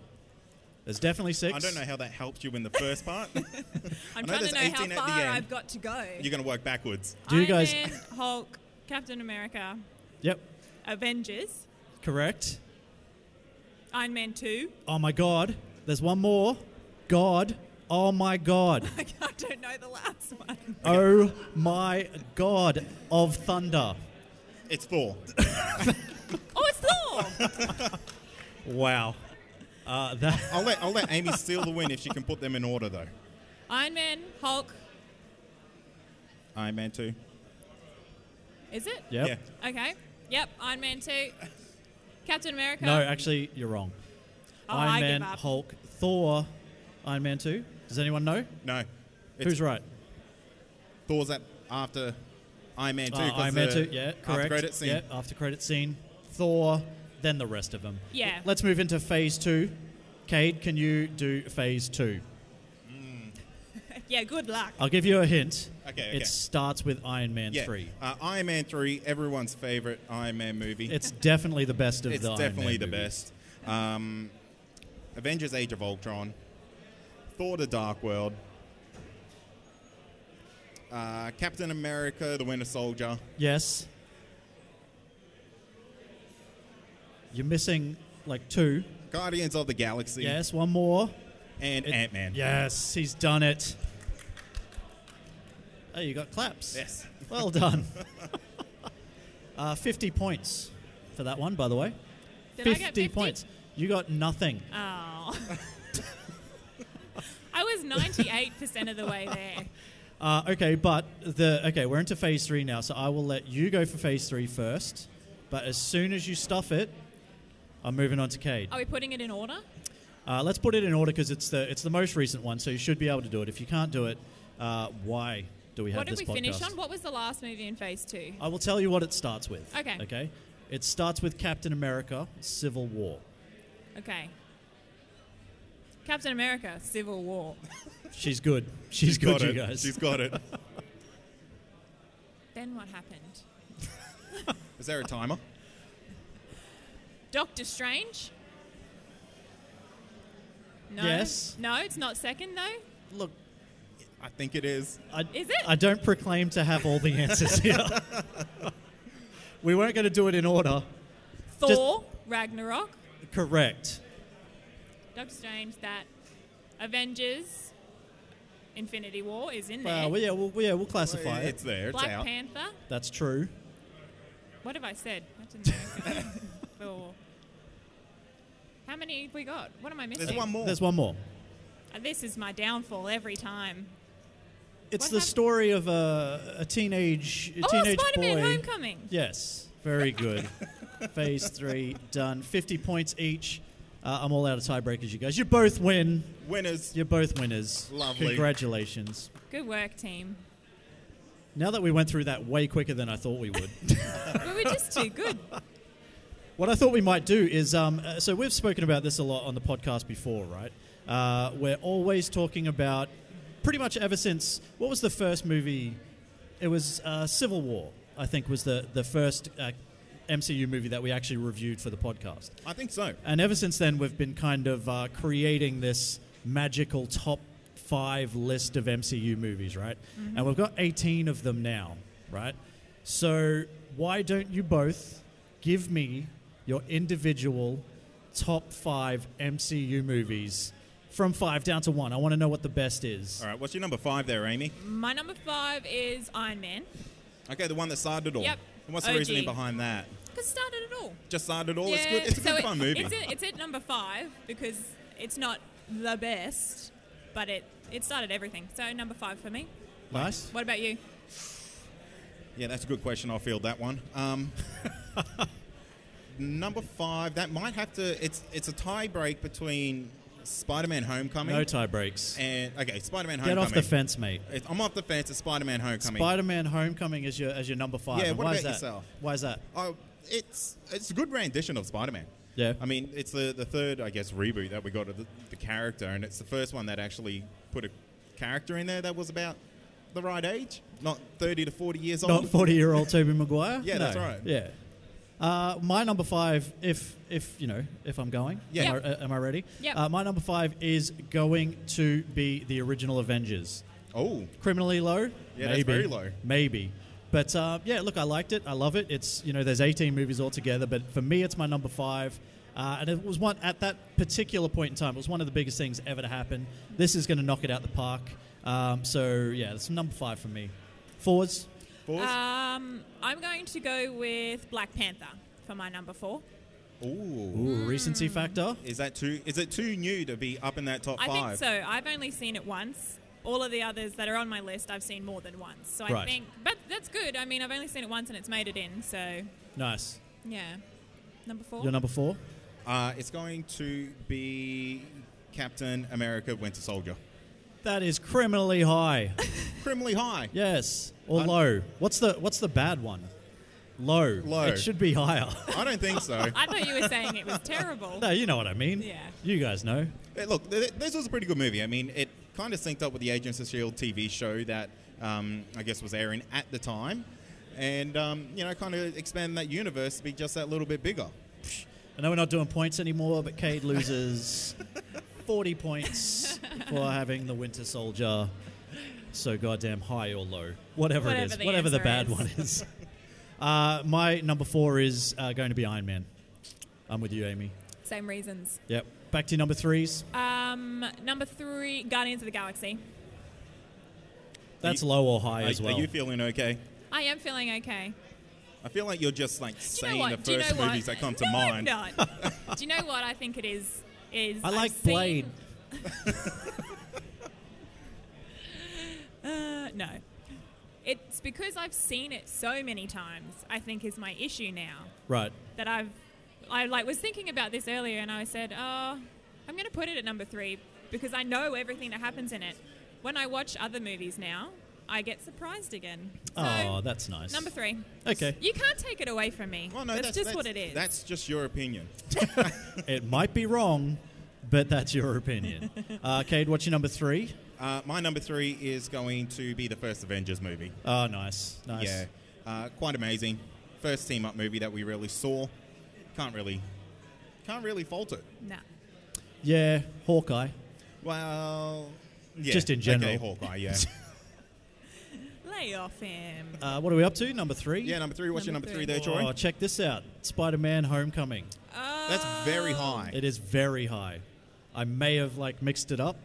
Speaker 2: There's definitely six.
Speaker 1: I don't know how that helped you in the first part.
Speaker 3: I'm
Speaker 1: know
Speaker 3: trying to
Speaker 1: there's
Speaker 3: know how
Speaker 1: 18 at the
Speaker 3: far
Speaker 1: end.
Speaker 3: I've got to go.
Speaker 1: You're going to work backwards.
Speaker 2: Do you guys-
Speaker 3: Man, Hulk, Captain America,
Speaker 2: Yep.
Speaker 3: Avengers,
Speaker 2: Correct.
Speaker 3: Iron Man 2.
Speaker 2: Oh my God. There's one more. God. Oh my God.
Speaker 3: I don't know the last one.
Speaker 2: Oh my God. Of Thunder.
Speaker 1: It's four.
Speaker 3: Oh, it's Thor!
Speaker 2: Wow. Uh, that.
Speaker 1: I'll let I'll let Amy steal the win if she can put them in order though.
Speaker 3: Iron Man, Hulk.
Speaker 1: Iron Man two.
Speaker 3: Is it?
Speaker 2: Yep.
Speaker 1: Yeah.
Speaker 3: Okay. Yep. Iron Man 2. Captain America.
Speaker 2: No, actually, you're wrong.
Speaker 3: Oh,
Speaker 2: Iron
Speaker 3: I
Speaker 2: Man,
Speaker 3: give up.
Speaker 2: Hulk, Thor, Iron Man 2. Does anyone know?
Speaker 1: No. It's
Speaker 2: Who's right?
Speaker 1: Thor's at after Iron Man two.
Speaker 2: Uh,
Speaker 1: 'cause
Speaker 2: Iron Man 2, yeah, correct.
Speaker 1: After credit scene.
Speaker 2: Yeah, after credit scene. Thor, then the rest of them.
Speaker 3: Yeah.
Speaker 2: Let's move into phase two. Cade, can you do phase two?
Speaker 3: Yeah, good luck.
Speaker 2: I'll give you a hint.
Speaker 1: Okay, okay.
Speaker 2: It starts with Iron Man
Speaker 1: Yeah.
Speaker 2: 3.
Speaker 1: Uh, Iron Man three, everyone's favorite Iron Man movie.
Speaker 2: It's definitely the best of
Speaker 1: It's
Speaker 2: the Iron
Speaker 1: definitely
Speaker 2: Man
Speaker 1: the
Speaker 2: movies.
Speaker 1: best. Um, Avengers: Age of Ultron, Thor: The Dark World, uh, Captain America: The Winter Soldier.
Speaker 2: Yes. You're missing like two.
Speaker 1: Guardians of the Galaxy,
Speaker 2: Yes, one more.
Speaker 1: and Ant Man.
Speaker 2: Yes, he's done it. Oh, you got claps.
Speaker 1: Yes.
Speaker 2: Well done. uh, 50 points for that one, by the way.
Speaker 3: Did I get 50?
Speaker 2: points. You got nothing.
Speaker 3: Oh. I was 98% of the way there.
Speaker 2: Uh, okay, but the okay, we're into phase three now, so I will let you go for phase three first. But as soon as you stuff it, I'm moving on to Cade.
Speaker 3: Are we putting it in order?
Speaker 2: Uh, let's put it in order because it's the it's the most recent one, so you should be able to do it. If you can't do it, uh, why do we have
Speaker 3: What did
Speaker 2: this
Speaker 3: we
Speaker 2: podcast?
Speaker 3: finish on? What was the last movie in phase two?
Speaker 2: I will tell you what it starts with.
Speaker 3: Okay.
Speaker 2: Okay. It starts with Captain America: Civil War.
Speaker 3: Okay. Captain America, Civil War.
Speaker 2: She's good. She's
Speaker 1: got
Speaker 2: good,
Speaker 1: it.
Speaker 2: you guys.
Speaker 1: She's got it.
Speaker 3: then what happened?
Speaker 1: Is there a timer?
Speaker 3: Doctor Strange? No.
Speaker 2: Yes.
Speaker 3: No, it's not second though.
Speaker 2: Look,
Speaker 1: I think it is.
Speaker 2: I,
Speaker 3: Is it?
Speaker 2: I don't proclaim to have all the answers here. we weren't going to do it in order.
Speaker 3: Thor, Ragnarok,
Speaker 2: Correct.
Speaker 3: Doctor Strange, that Avengers, Infinity War is in there.
Speaker 2: Well, well, yeah, we'll, yeah, we'll classify it.
Speaker 1: it's
Speaker 2: it.
Speaker 1: there. It's
Speaker 3: Black
Speaker 1: out.
Speaker 3: Panther.
Speaker 2: That's true.
Speaker 3: What have I said? I didn't know. Thor. How many have we got? What am I missing?
Speaker 1: There's one more.
Speaker 2: There's one more.
Speaker 3: Uh, This is my downfall every time.
Speaker 2: It's
Speaker 3: What
Speaker 2: the
Speaker 3: hap-
Speaker 2: story of a, a teenage a
Speaker 3: oh,
Speaker 2: teenage
Speaker 3: Spider-Man:
Speaker 2: boy.
Speaker 3: Homecoming.
Speaker 2: Yes, very good. Phase three done. Fifty points each. Uh, I'm all out of tiebreakers, you guys. You both win.
Speaker 1: Winners.
Speaker 2: You're both winners.
Speaker 1: Lovely.
Speaker 2: Congratulations.
Speaker 3: Good work, team.
Speaker 2: Now that we went through that way quicker than I thought we would.
Speaker 3: we were just too good.
Speaker 2: What I thought we might do is, um, uh, so we've spoken about this a lot on the podcast before, right? Uh, we're always talking about, pretty much ever since, what was the first movie? It was uh, Civil War, I think, was the, the first uh, MCU movie that we actually reviewed for the podcast.
Speaker 1: I think so.
Speaker 2: And ever since then, we've been kind of uh, creating this magical top five list of MCU movies, right? And we've got 18 of them now, right? So why don't you both give me your individual top five MCU movies from five down to one? I want to know what the best is.
Speaker 1: All right. What's your number five there, Amy?
Speaker 3: My number five is Iron Man.
Speaker 1: Okay, the one that started it all.
Speaker 3: Yep.
Speaker 1: And what's the
Speaker 3: OG.
Speaker 1: reasoning behind that?
Speaker 3: Because started it all.
Speaker 1: Just started it all. It's good. It's a
Speaker 3: so
Speaker 1: good
Speaker 3: it-
Speaker 1: fun movie.
Speaker 3: It's, at- it's at number five because it's not the best, but it, it started everything. So number five for me.
Speaker 2: Nice.
Speaker 3: What about you?
Speaker 1: Yeah, that's a good question. I'll field that one. Um, number five, that might have to. It's it's a tie break between Spider-Man: Homecoming
Speaker 2: No tie breaks.
Speaker 1: and okay, Spider-Man: Homecoming.
Speaker 2: Get off the fence, mate.
Speaker 1: It's- I'm off the fence. It's Spider-Man: Homecoming.
Speaker 2: Spider-Man: Homecoming is your as your number five.
Speaker 1: Yeah,
Speaker 2: And
Speaker 1: what
Speaker 2: why
Speaker 1: about
Speaker 2: is that?
Speaker 1: yourself?
Speaker 2: Why is that?
Speaker 1: oh, it's it's a good rendition of Spider-Man.
Speaker 2: Yeah.
Speaker 1: I mean, it's the the third, I guess, reboot that we got of the, the character, and it's the first one that actually put a character in there that was about the right age, not 30 to 40 years old.
Speaker 2: Not forty-year-old Tobey Maguire.
Speaker 1: Yeah, that's right.
Speaker 2: Yeah. Uh, my number five, if if you know, if I'm going,
Speaker 1: Yeah.
Speaker 2: am, I, uh, am I ready?
Speaker 3: Yep.
Speaker 2: Uh, my number five is going to be the original Avengers.
Speaker 1: Oh,
Speaker 2: Criminally low.
Speaker 1: Yeah,
Speaker 2: maybe,
Speaker 1: that's very low.
Speaker 2: Maybe, but uh, yeah, look, I liked it. I love it. It's you know, there's 18 movies altogether, but for me, it's my number five. Uh, and it was one at that particular point in time. It was one of the biggest things ever to happen. This is going to knock it out the park. Um, so yeah, it's number five for me. Fours.
Speaker 1: Fours.
Speaker 3: Um, I'm going to go with Black Panther for my number four.
Speaker 1: Ooh.
Speaker 2: Ooh, recency factor.
Speaker 1: Is that too? Is it too new to be up in that top
Speaker 3: I think so. I've only seen it once. All of the others that are on my list, I've seen more than once. So I
Speaker 2: Right.
Speaker 3: think, but that's good. I mean, I've only seen it once and it's made it in. So
Speaker 2: Nice.
Speaker 3: yeah, number four.
Speaker 2: Your number four.
Speaker 1: Uh, it's going to be Captain America: Winter Soldier.
Speaker 2: That is criminally high.
Speaker 1: Criminally high.
Speaker 2: yes, or
Speaker 1: Un-
Speaker 2: low. What's the What's the bad one? Low.
Speaker 1: Low.
Speaker 2: It should be higher.
Speaker 1: I don't think so.
Speaker 3: I thought you were saying it was terrible.
Speaker 2: no, you know what I mean.
Speaker 3: Yeah.
Speaker 2: You guys know.
Speaker 1: Eh, Look, th- this was a pretty good movie. I mean, it kind of synced up with the Agents of Shield TV show that um, I guess was airing at the time, and um, you know, kind of expand that universe to be just that little bit bigger.
Speaker 2: I know we're not doing points anymore, but Cade loses 40 points for having the Winter Soldier so goddamn high or low. Whatever, it
Speaker 3: Whatever
Speaker 2: is.
Speaker 3: the
Speaker 2: Whatever the bad
Speaker 3: is.
Speaker 2: one is. uh, my number four is uh, going to be Iron Man. I'm with you, Amy.
Speaker 3: Same reasons.
Speaker 2: Yep. Back to your number threes.
Speaker 3: Um, number three, Guardians of the Galaxy.
Speaker 2: That's
Speaker 1: you-
Speaker 2: low or high
Speaker 1: Are,
Speaker 2: as well.
Speaker 1: are you feeling okay?
Speaker 3: I am feeling okay.
Speaker 1: I feel like you're just like
Speaker 3: Do you
Speaker 1: saying
Speaker 3: know
Speaker 1: the
Speaker 3: Do you
Speaker 1: first
Speaker 3: know what?
Speaker 1: movies that come to
Speaker 3: no,
Speaker 1: mind.
Speaker 3: I'm not. Do you know what I think it is? Is
Speaker 2: I like
Speaker 3: seen-
Speaker 2: Blade.
Speaker 3: Uh, no. It's because I've seen it so many times. I think is my issue now
Speaker 2: Right.
Speaker 3: that I've. I like was thinking about this earlier, and I said, "Oh, I'm going to put it at number three because I know everything that happens in it. When I watch other movies now, I get surprised again. So,
Speaker 2: oh, that's nice.
Speaker 3: number three.
Speaker 2: Okay.
Speaker 3: You can't take it away from me.
Speaker 1: Well, no,
Speaker 3: that's,
Speaker 1: that's,
Speaker 3: just
Speaker 1: that's-
Speaker 3: what it is.
Speaker 1: That's just your opinion.
Speaker 2: It might be wrong, but that's your opinion. uh, Cade, what's your number three?
Speaker 1: Uh, my number three is going to be the first Avengers movie.
Speaker 2: Oh, nice. Nice.
Speaker 1: Yeah. Uh, quite amazing. First team up movie that we really saw. Can't really, can't really fault it.
Speaker 3: Nah.
Speaker 2: Yeah, Hawkeye.
Speaker 1: Well, yeah,
Speaker 2: Just in general.
Speaker 1: Okay, Hawkeye, yeah.
Speaker 3: Lay off him.
Speaker 2: Uh, what are we up to? Number three?
Speaker 1: yeah, number three. What's your
Speaker 3: Number
Speaker 1: number three
Speaker 3: three.
Speaker 1: there, Troy?
Speaker 2: Oh, check this out Spider Man Homecoming.
Speaker 1: That's very
Speaker 3: Oh.
Speaker 1: high.
Speaker 2: It is very high. I may have like mixed it up,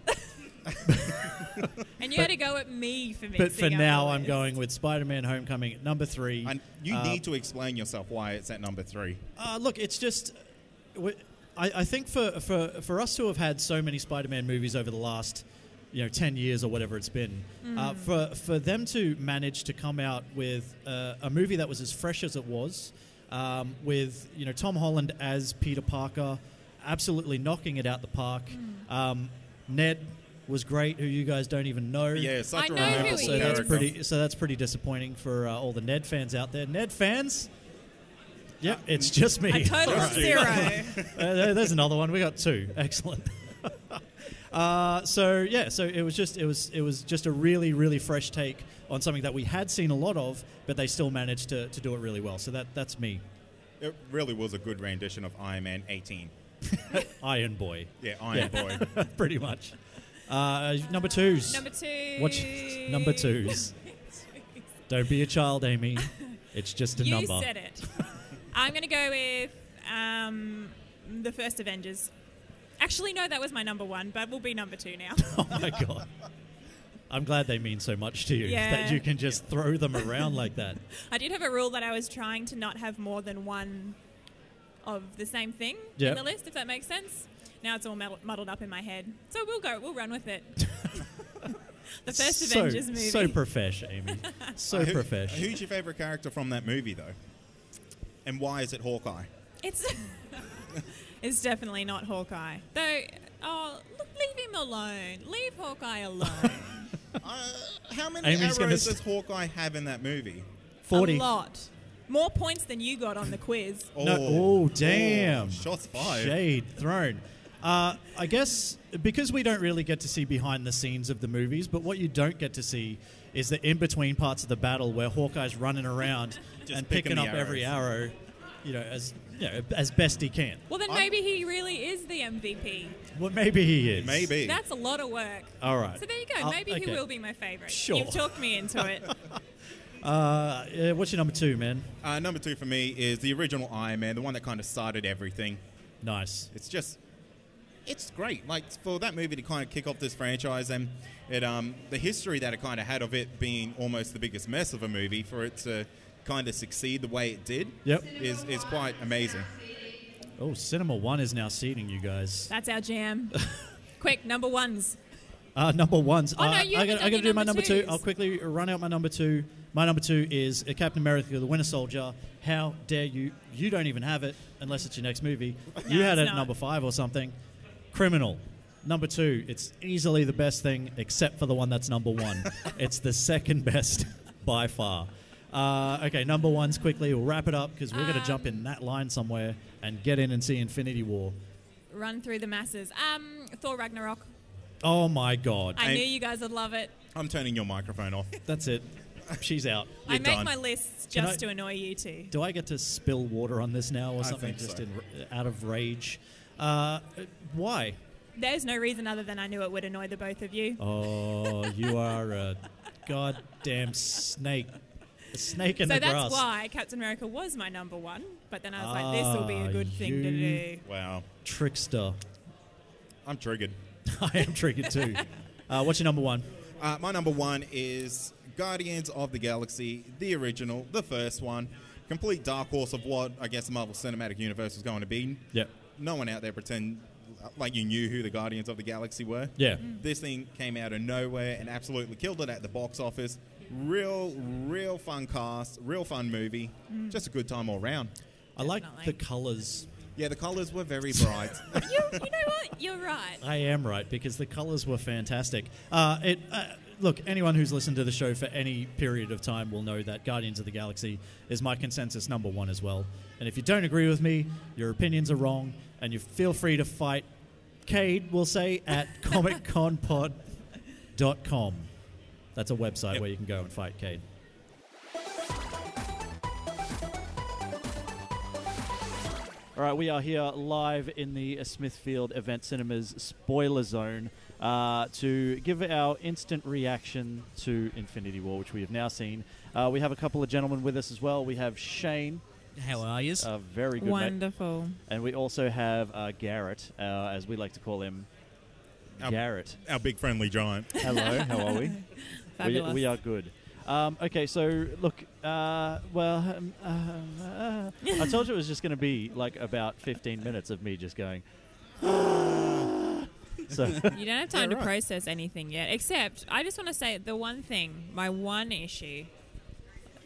Speaker 3: And you
Speaker 2: But-
Speaker 3: had to go at me for me.
Speaker 2: but for now I'm going with Spider Man Homecoming at number three.
Speaker 1: And you
Speaker 2: Uh,
Speaker 1: need to explain yourself why it's at number three.
Speaker 2: Uh, look, it's just. w- I, I think for, for, for us to have had so many Spider Man movies over the last you know 10 years or whatever it's been uh, for, for them to manage to come out with uh, a movie that was as fresh as it was um, with you know Tom Holland as Peter Parker absolutely knocking it out the park um, Ned was great who you guys don't even know
Speaker 1: Yeah, such
Speaker 3: I
Speaker 1: a
Speaker 3: know who
Speaker 2: so that's
Speaker 1: character.
Speaker 2: pretty. So that's pretty disappointing for uh, all the Ned fans out there. Ned fans. Yep, it's just me.
Speaker 3: a total zero.
Speaker 2: Uh, there's another one. We got two. Excellent. Uh, so yeah, so it was just it was it was just a really really fresh take on something that we had seen a lot of, but they still managed to, to do it really well. So that that's me,
Speaker 1: It really was a good rendition of Iron Man 18.
Speaker 2: Iron Boy,
Speaker 1: Yeah, Iron Boy.
Speaker 2: pretty much. Uh, number twos.
Speaker 3: Number two.
Speaker 2: Watch number twos. Don't be a child, Amy. It's just a
Speaker 3: you
Speaker 2: number.
Speaker 3: said it. I'm going to go with um, the first Avengers. Actually, no, that was my number one, but we'll be number two now.
Speaker 2: Oh my god. I'm glad they mean so much to you
Speaker 3: Yeah.
Speaker 2: that you can just throw them around like that.
Speaker 3: I did have a rule that I was trying to not have more than one of the same thing
Speaker 2: Yep.
Speaker 3: in the list, if that makes sense. Now it's all muddled, muddled up in my head. So we'll go, we'll run with it. the first
Speaker 2: so,
Speaker 3: Avengers movie.
Speaker 2: So profesh, Amy. So
Speaker 1: Uh, who-
Speaker 2: profesh.
Speaker 1: Who's your favorite character from that movie, though? And why is it Hawkeye?
Speaker 3: It's it's definitely not Hawkeye. Though, oh, look, leave him alone. Leave Hawkeye alone.
Speaker 1: Uh, how many
Speaker 2: Amy's gonna
Speaker 1: arrows
Speaker 2: st-
Speaker 1: does Hawkeye have in that movie?
Speaker 2: 40.
Speaker 3: A lot. More points than you got on the quiz.
Speaker 2: No, oh, damn.
Speaker 1: shots fired.
Speaker 2: Shade thrown. Uh, I guess because we don't really get to see behind the scenes of the movies, but what you don't get to see is the in between parts of the battle where Hawkeye's running around
Speaker 1: Just
Speaker 2: and
Speaker 1: picking
Speaker 2: picking
Speaker 1: the
Speaker 2: up every arrow, you know, as you know, as best he can.
Speaker 3: Well, then
Speaker 1: I'm-
Speaker 3: maybe he really is the MVP.
Speaker 2: Well, maybe he is.
Speaker 1: Maybe.
Speaker 3: That's a lot of work.
Speaker 2: All right.
Speaker 3: So there you go.
Speaker 2: Uh,
Speaker 3: Maybe
Speaker 2: okay.
Speaker 3: he will be my favorite.
Speaker 2: Sure.
Speaker 3: You've talked me into it.
Speaker 2: Uh, yeah, what's your number two, man?
Speaker 1: Uh, number two for me is the original Iron Man, the one that kind of started everything.
Speaker 2: Nice.
Speaker 1: It's just, it's great. Like for that movie to kind of kick off this franchise and it, um, the history that it kind of had of it being almost the biggest mess of a movie for it to kind of succeed the way it did.
Speaker 2: Yep.
Speaker 1: Is is quite amazing.
Speaker 2: Oh, Cinema One is now seating you guys.
Speaker 3: That's our jam. Quick, number ones.
Speaker 2: Uh, number ones.
Speaker 3: Oh, no,
Speaker 2: uh,
Speaker 3: you
Speaker 2: I
Speaker 3: haven't
Speaker 2: got to do my
Speaker 3: number
Speaker 2: number two. I'll quickly run out my number two. My number two is Captain America: The Winter Soldier. How dare you? You don't even have it unless it's your next movie. You had it at number five or something. Criminal. Number two. It's easily the best thing, except for the one that's number one. it's the second best by far. Uh, okay, number ones quickly. We'll wrap it up because we're going to jump
Speaker 3: Um,
Speaker 2: in that line somewhere and get in and see Infinity War.
Speaker 3: Run through the masses. Um, Thor Ragnarok.
Speaker 2: Oh my god.
Speaker 3: I
Speaker 1: Hey.
Speaker 3: knew you guys would love it.
Speaker 1: I'm turning your microphone off.
Speaker 2: That's it. She's out.
Speaker 3: I
Speaker 1: You're
Speaker 3: make
Speaker 1: done.
Speaker 3: my lists
Speaker 2: Can
Speaker 3: just
Speaker 2: I-
Speaker 3: to annoy you two.
Speaker 2: Do I get to spill water on this now or
Speaker 1: I
Speaker 2: something?
Speaker 1: think
Speaker 2: Just
Speaker 1: so.
Speaker 2: in, out of rage. Uh, why?
Speaker 3: There's no reason other than I knew it would annoy the both of you.
Speaker 2: Oh, you are a goddamn snake. A snake in
Speaker 3: so
Speaker 2: the
Speaker 3: that's why Captain America was my number one. But then I was like, this will be
Speaker 2: Ah,
Speaker 3: a good thing to do.
Speaker 1: Wow.
Speaker 2: Trickster.
Speaker 1: I'm triggered.
Speaker 2: I am triggered too. Uh, what's your number one?
Speaker 1: Uh, my number one is Guardians of the Galaxy, the original, the first one. Complete dark horse of what I guess the Marvel Cinematic Universe was going to be.
Speaker 2: Yep.
Speaker 1: No one out there pretend like you knew who the Guardians of the Galaxy were.
Speaker 2: Yeah.
Speaker 1: This thing came out of nowhere and absolutely killed it at the box office. Real, real fun cast, real fun movie. Just a good time all round.
Speaker 2: I like the colors.
Speaker 1: Yeah, the colors were very bright.
Speaker 3: you, you know what? You're right.
Speaker 2: I am right because the colors were fantastic. Uh, it uh, look anyone who's listened to the show for any period of time will know that Guardians of the Galaxy is my consensus number one as well. And if you don't agree with me, your opinions are wrong, and you feel free to fight. Cade will say at comicconpod.com. That's a website
Speaker 1: yep.
Speaker 2: where you can go and fight Cade. All right, we are here live in the Smithfield Event Cinemas spoiler zone uh, to give our instant reaction to Infinity War, which we have now seen. Uh, we have a couple of gentlemen with us as well. We have Shane.
Speaker 4: How are you?
Speaker 2: A uh, very good.
Speaker 3: Wonderful. Mate.
Speaker 2: And we also have uh, Garrett, uh, as we like to call him.
Speaker 1: Our,
Speaker 2: Garrett.
Speaker 1: Our big friendly giant.
Speaker 2: Hello, how are we? we?
Speaker 3: Fabulous.
Speaker 2: We are good. Um, okay, so look, uh, well, um, uh, uh, I told you it was just going to be like about 15 minutes of me just going. so
Speaker 3: You don't have time
Speaker 1: Yeah,
Speaker 3: to process anything yet. Except, I just want to say the one thing, my one issue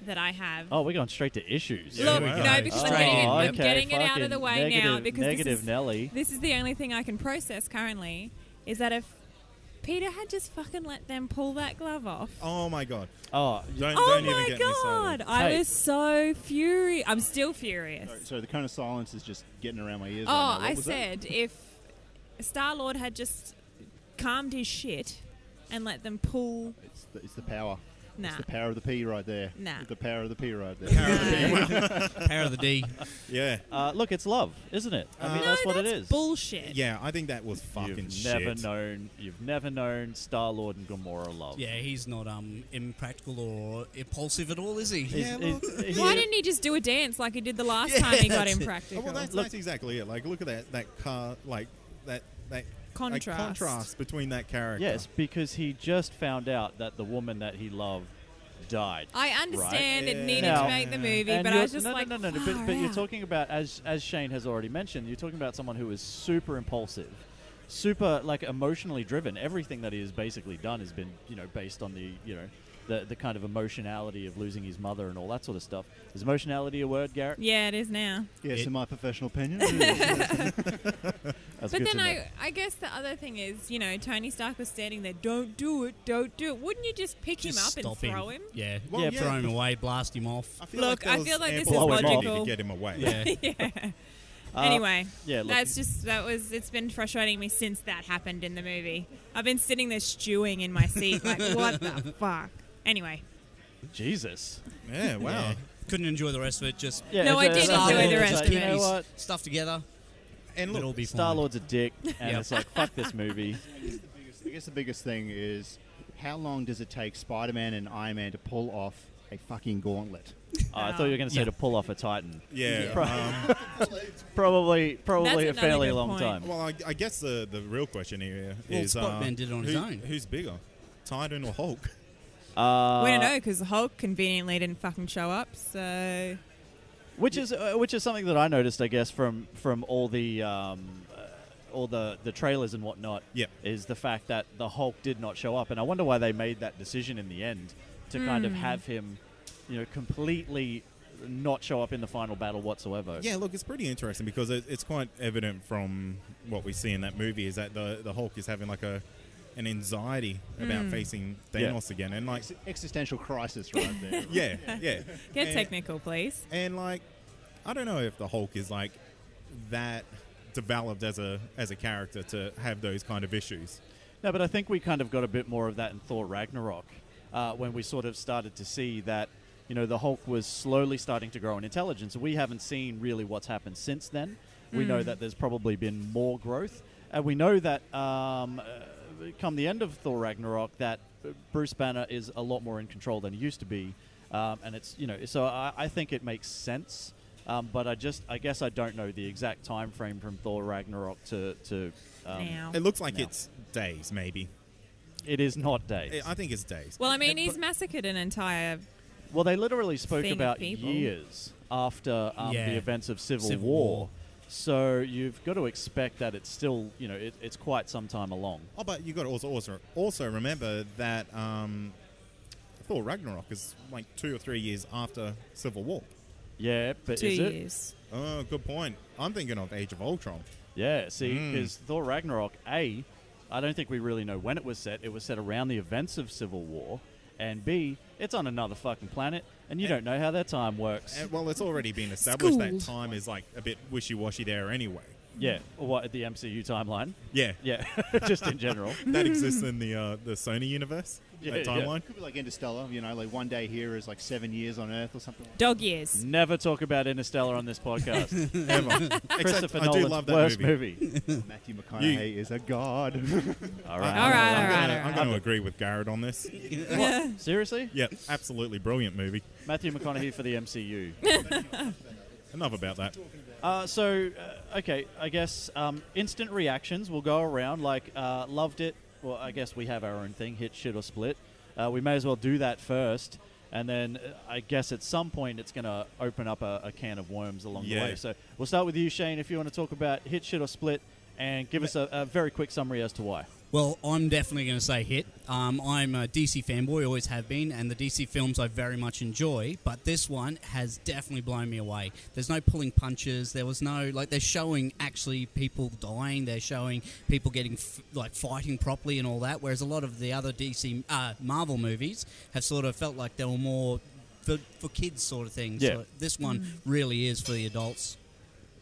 Speaker 3: that I have.
Speaker 2: Oh, we're going straight to issues.
Speaker 1: Yeah,
Speaker 3: Look,
Speaker 1: we go.
Speaker 3: no, because I'm
Speaker 4: Straight
Speaker 3: getting, it,
Speaker 4: in.
Speaker 3: I'm
Speaker 2: okay,
Speaker 3: getting it out of
Speaker 2: fucking
Speaker 3: the way
Speaker 2: negative,
Speaker 3: now because
Speaker 2: negative
Speaker 3: this is,
Speaker 2: Nelly.
Speaker 3: this is the only thing I can process currently. Is that if Peter had just fucking let them pull that glove off.
Speaker 1: Oh my god!
Speaker 2: Oh,
Speaker 1: Don't,
Speaker 3: Oh
Speaker 1: don't even
Speaker 3: my
Speaker 1: get
Speaker 3: god!
Speaker 1: started.
Speaker 3: I
Speaker 2: Hey.
Speaker 3: was so furious. I'm still furious.
Speaker 5: Sorry, sorry, the cone of silence is just getting around my ears.
Speaker 3: Oh,
Speaker 5: right now. What
Speaker 3: I
Speaker 5: was that?
Speaker 3: said if Star Lord had just calmed his shit and let them pull.
Speaker 5: It's the, it's the power.
Speaker 3: Nah.
Speaker 5: It's the power of the P right there.
Speaker 3: Nah.
Speaker 5: The power of the P right there.
Speaker 4: Power of the D.
Speaker 1: Yeah,
Speaker 2: uh, look, it's love, isn't it? I mean,
Speaker 3: no,
Speaker 2: that's what it
Speaker 3: that's
Speaker 2: is.
Speaker 3: bullshit.
Speaker 1: yeah. I think that was fucking
Speaker 2: You've
Speaker 1: shit.
Speaker 2: never known. You've never known Star Lord and Gamora love.
Speaker 4: Yeah, he's not um impractical or impulsive at all, is he?
Speaker 1: Yeah,
Speaker 2: he's-
Speaker 1: look.
Speaker 3: Why didn't he just do a dance like he did the last
Speaker 4: Yeah,
Speaker 3: time he got
Speaker 4: that's it.
Speaker 1: Oh,
Speaker 3: impractical?
Speaker 1: well, that's,
Speaker 2: Look-
Speaker 1: that's exactly it. Like, look at that that car, like that that like,
Speaker 3: Contrast.
Speaker 1: contrast between that character.
Speaker 2: Yes, because he just found out that the woman that he loved died.
Speaker 3: I understand
Speaker 1: Right.
Speaker 3: it needed
Speaker 2: Now-
Speaker 3: to make the movie, but I
Speaker 2: you're-
Speaker 3: was just
Speaker 2: no,
Speaker 3: like,
Speaker 2: no, no, no, no.
Speaker 3: far
Speaker 2: But, but you're
Speaker 3: out.
Speaker 2: talking about as as Shane has already mentioned, you're talking about someone who is super impulsive, super like emotionally driven. Everything that he has basically done has been, you know, based on the, you know, the the kind of emotionality of losing his mother and all that sort of stuff. Is emotionality a word, Garrett?
Speaker 3: Yeah, it is now.
Speaker 5: Yes,
Speaker 4: It-
Speaker 5: in my professional opinion. it is.
Speaker 2: That's
Speaker 3: But then. I, I guess the other thing is, you know, Tony Stark was standing there. Don't do it. Don't do it. Wouldn't you just pick
Speaker 4: Just
Speaker 3: him up and
Speaker 4: stop
Speaker 3: throw him?
Speaker 4: Yeah.
Speaker 1: Well,
Speaker 2: Yeah,
Speaker 1: yeah.
Speaker 4: Throw him away, blast him off.
Speaker 1: I feel
Speaker 3: Look,
Speaker 1: like there
Speaker 3: I
Speaker 1: was
Speaker 3: feel like this
Speaker 1: ample
Speaker 2: is
Speaker 1: opportunity
Speaker 3: logical.
Speaker 1: to get him away.
Speaker 4: Yeah.
Speaker 3: yeah.
Speaker 2: Uh,
Speaker 3: anyway,
Speaker 2: yeah, look,
Speaker 3: that's just that was. It's been frustrating me since that happened in the movie. I've been sitting there stewing in my seat, like, what the fuck? Anyway,
Speaker 2: Jesus.
Speaker 1: Yeah, wow.
Speaker 4: Yeah. Couldn't enjoy the rest of it. Just
Speaker 2: Yeah,
Speaker 3: No, I
Speaker 2: it's,
Speaker 3: did
Speaker 2: uh,
Speaker 4: enjoy the
Speaker 2: it's
Speaker 4: rest
Speaker 2: like,
Speaker 4: of
Speaker 2: You
Speaker 4: it.
Speaker 2: know what?
Speaker 4: stuff together.
Speaker 1: And
Speaker 4: It'll
Speaker 1: look,
Speaker 4: be fine.
Speaker 2: Star Lord's a dick, and
Speaker 4: Yep.
Speaker 2: it's like fuck this movie.
Speaker 5: I guess the biggest thing is how long does it take Spider-Man and Iron Man to pull off a fucking gauntlet?
Speaker 2: Uh, I thought you were going to say
Speaker 4: Yeah.
Speaker 2: to pull off a Titan.
Speaker 1: yeah.
Speaker 2: Yeah.
Speaker 1: Um,
Speaker 2: Probably, probably a
Speaker 3: another
Speaker 2: fairly
Speaker 3: good
Speaker 2: long
Speaker 3: point.
Speaker 2: time.
Speaker 1: well, I, I guess the the real question here
Speaker 4: Well,
Speaker 1: is uh,
Speaker 4: Spider-Man did it on his
Speaker 1: who-
Speaker 4: own.
Speaker 1: Who's bigger, Titan or Hulk?
Speaker 2: Uh,
Speaker 3: we don't know because Hulk conveniently didn't fucking show up. So
Speaker 2: Which is uh, which is something that I noticed, I guess, from from all the um, uh, all the the trailers and whatnot.
Speaker 1: Yep.
Speaker 2: is the fact that the Hulk did not show up, and I wonder why they made that decision in the end to kind of
Speaker 3: Hmm.
Speaker 2: have him, you know, completely not show up in the final battle whatsoever.
Speaker 1: Yeah, look, it's pretty interesting because it, it's quite evident from what we see in that movie is that the the Hulk is having like a an anxiety about facing
Speaker 2: Yeah.
Speaker 1: Thanos again, and like,
Speaker 5: Ex- existential crisis right there.
Speaker 1: yeah, yeah,
Speaker 3: get
Speaker 1: and,
Speaker 3: technical, please.
Speaker 1: and like, I don't know if the Hulk is like that developed as a as a character to have those kind of issues.
Speaker 2: No, but I think we kind of got a bit more of that in Thor Ragnarok uh, when we sort of started to see that, you know, the Hulk was slowly starting to grow in intelligence. We haven't seen really what's happened since then. We know that there's probably been more growth. And we know that um, uh, come the end of Thor Ragnarok, that uh, Bruce Banner is a lot more in control than he used to be. Um, and it's, you know, so I, I think it makes sense. Um, but I just, I guess I don't know the exact time frame from Thor Ragnarok to, to um,
Speaker 3: now.
Speaker 1: It looks like
Speaker 2: No.
Speaker 1: it's days, maybe.
Speaker 2: it is not days.
Speaker 1: I think it's days.
Speaker 3: Well, I mean, he's massacred an entire.
Speaker 2: Well, they literally spoke
Speaker 3: thing of
Speaker 2: about
Speaker 3: people.
Speaker 2: years after um,
Speaker 4: Yeah.
Speaker 2: the events of Civil,
Speaker 4: Civil
Speaker 2: War.
Speaker 4: War.
Speaker 2: So you've got to expect that it's still, you know, it, it's quite some time along.
Speaker 1: Oh, but you've got to also also also remember that um, Thor Ragnarok is like two or three years after Civil War.
Speaker 2: Yeah, but
Speaker 3: Two
Speaker 2: is it?
Speaker 3: years.
Speaker 1: Oh, good point. I'm thinking of Age of Ultron.
Speaker 2: Yeah, see,
Speaker 1: Mm.
Speaker 2: because Thor Ragnarok, A, I don't think we really know when it was set. It was set around the events of Civil War. And B, it's on another fucking planet, and you
Speaker 1: And-
Speaker 2: don't know how their time works.
Speaker 1: And, well, it's already been established that
Speaker 3: Schooled.
Speaker 1: time is like a bit wishy-washy there anyway.
Speaker 2: yeah, or what, the MCU timeline?
Speaker 1: Yeah,
Speaker 2: Yeah, just in general.
Speaker 1: that exists in the uh, the Sony universe. That timeline.
Speaker 5: Could be like Interstellar. You know, like one day here is like seven years on Earth or something. like
Speaker 3: Dog years.
Speaker 2: Never talk about Interstellar on this podcast.
Speaker 1: Ever. Except
Speaker 2: Christopher
Speaker 1: I do
Speaker 2: Nolan's
Speaker 1: love that
Speaker 2: worst
Speaker 1: movie.
Speaker 2: movie.
Speaker 5: Matthew McConaughey is a god.
Speaker 2: all
Speaker 1: I-
Speaker 2: right.
Speaker 3: All right,
Speaker 1: I'm
Speaker 3: all right,
Speaker 1: gonna, I'm going to agree with Garrett on this.
Speaker 2: Seriously?
Speaker 1: Yeah, absolutely brilliant movie.
Speaker 2: Matthew McConaughey for the MCU.
Speaker 1: Enough about that.
Speaker 2: Uh, so, uh, okay, I guess um, instant reactions will go around. Like, uh, loved it. Well, I guess we have our own thing hit, shit, or split. Uh, we may as well do that first. And then uh, I guess at some point it's going to open up a, a can of worms along the way. So we'll start with you, Shane, if you want to talk about hit, shit, or split, and give us a, a very quick summary as to why.
Speaker 4: Well, I'm definitely going to say hit. Um, I'm a DC fanboy, always have been, and the DC films I very much enjoy. But this one has definitely blown me away. There's no pulling punches. There was no like they're showing actually people dying. They're showing people getting f- like fighting properly and all that. Whereas a lot of the other DC uh, Marvel movies have sort of felt like they were more for, for kids sort of things.
Speaker 2: Yeah.
Speaker 4: So this one really is for the adults.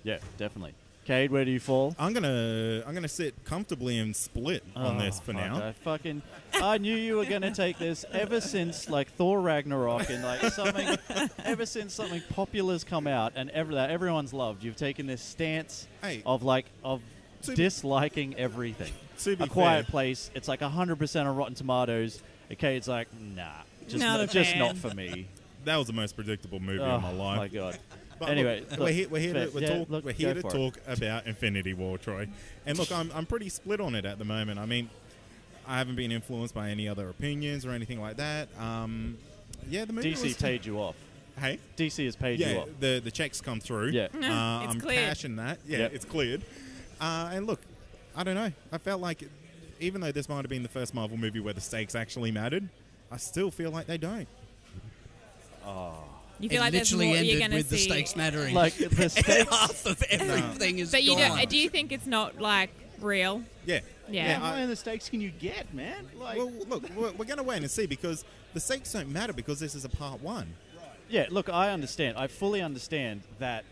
Speaker 2: Yeah, definitely. Cade, where do you fall?
Speaker 1: I'm gonna I'm gonna sit comfortably and split on
Speaker 2: Oh,
Speaker 1: this for now.
Speaker 2: I fucking, I knew you were gonna take this ever since like Thor Ragnarok and like something, ever since something popular's come out and ever that everyone's loved. You've taken this stance
Speaker 1: Hey.
Speaker 2: of like of
Speaker 1: To-
Speaker 2: disliking everything.
Speaker 1: To be
Speaker 2: a Quiet
Speaker 1: fair-
Speaker 2: Place, it's like hundred percent on Rotten Tomatoes. Okay, it's like nah, just
Speaker 3: Not
Speaker 2: not, just
Speaker 3: fan.
Speaker 2: not for me.
Speaker 1: That was the most predictable movie
Speaker 2: oh
Speaker 1: of my life.
Speaker 2: Oh my god.
Speaker 1: But
Speaker 2: anyway,
Speaker 1: look,
Speaker 2: look,
Speaker 1: we're here, we're here
Speaker 2: fair-
Speaker 1: to, we're
Speaker 2: yeah,
Speaker 1: talk,
Speaker 2: look,
Speaker 1: we're here to
Speaker 2: for it.
Speaker 1: talk about Infinity War, Troy. And look, I'm, I'm pretty split on it at the moment. I mean, I haven't been influenced by any other opinions or anything like that. Um, yeah, the movie
Speaker 2: DC
Speaker 1: was,
Speaker 2: paid you off.
Speaker 1: Hey,
Speaker 2: DC has paid you off.
Speaker 1: the the checks come through.
Speaker 2: Yeah.
Speaker 1: uh,
Speaker 3: It's
Speaker 1: I'm
Speaker 3: cleared.
Speaker 1: cashing that. Yeah,
Speaker 2: Yep.
Speaker 1: it's cleared. Uh, and look, I don't know. I felt like, even though this might have been the first Marvel movie where the stakes actually mattered, I still feel like they don't.
Speaker 3: You feel
Speaker 4: it
Speaker 3: like there's
Speaker 4: literally
Speaker 3: more you're
Speaker 4: ended
Speaker 3: going to
Speaker 4: with the stakes mattering.
Speaker 2: Like the stakes.
Speaker 4: half of everything is
Speaker 3: But you
Speaker 4: gone.
Speaker 3: don't. Do you think it's not like real?
Speaker 1: Yeah.
Speaker 3: Yeah.
Speaker 5: How
Speaker 1: I-
Speaker 5: high the stakes can you get, man? Like,
Speaker 1: well, look, we're, we're going to wait and see because the stakes don't matter because this is a part one.
Speaker 2: Yeah, look, I understand. I fully understand that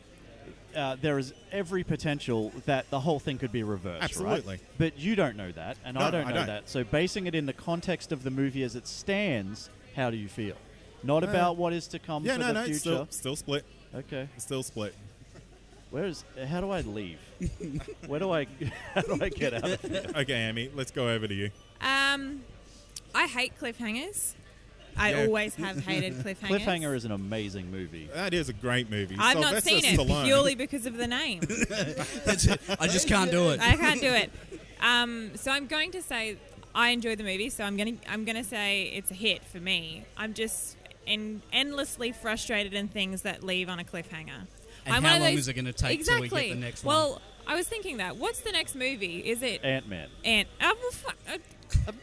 Speaker 2: uh, there is every potential that the whole thing could be reversed. right?
Speaker 1: Absolutely.
Speaker 2: But you don't know that, and
Speaker 1: No,
Speaker 2: I don't
Speaker 1: I
Speaker 2: know
Speaker 1: don't.
Speaker 2: that. So, basing it in the context of the movie as it stands, how do you feel? Not about what is to come
Speaker 1: Yeah,
Speaker 2: for
Speaker 1: no,
Speaker 2: the
Speaker 1: no,
Speaker 2: future.
Speaker 1: still, still split.
Speaker 2: Okay.
Speaker 1: Still split.
Speaker 2: Where's? How do I leave? Where do I? How do I get out of here?
Speaker 1: Okay, Amy, let's go over to you.
Speaker 3: Um, I hate cliffhangers. I
Speaker 1: Yeah.
Speaker 3: always have hated cliffhangers.
Speaker 2: Cliffhanger is an amazing movie.
Speaker 1: That is a great movie.
Speaker 3: I've not
Speaker 1: Sylvester
Speaker 3: seen it
Speaker 1: Stallone.
Speaker 3: purely because of the name.
Speaker 4: That's it. I just can't do it.
Speaker 3: I can't do it. Um, so I'm going to say I enjoyed the movie. So I'm going to I'm going to say it's a hit for me. I'm just en- endlessly frustrated in things that leave on a cliffhanger.
Speaker 4: And
Speaker 3: I'm
Speaker 4: how long
Speaker 3: those-
Speaker 4: is it gonna take till we get the next one?
Speaker 3: Well, I was thinking that. What's the next movie? Is it
Speaker 2: Ant Man.
Speaker 3: Ant? Oh, well, fuck. Uh,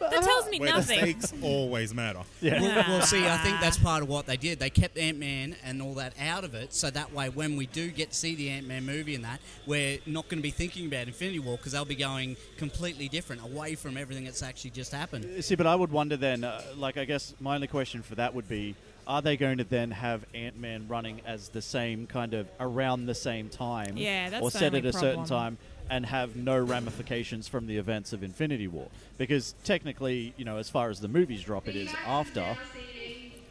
Speaker 3: that tells me
Speaker 1: Where the
Speaker 3: nothing.
Speaker 1: stakes always matter.
Speaker 2: Yeah.
Speaker 4: Well, well, see, I think that's part of what they did. They kept Ant Man and all that out of it, so that way, when we do get to see the Ant Man movie and that, we're not going to be thinking about Infinity War because they'll be going completely different, away from everything that's actually just happened.
Speaker 2: See, but I would wonder then, uh, like, I guess my only question for that would be are they going to then have Ant Man running as the same kind of around the same time?
Speaker 3: Yeah, that's
Speaker 2: Or
Speaker 3: the
Speaker 2: set
Speaker 3: only
Speaker 2: at a certain time and have no ramifications from the events of Infinity War? Because technically, you know, as far as the movies drop, it is after.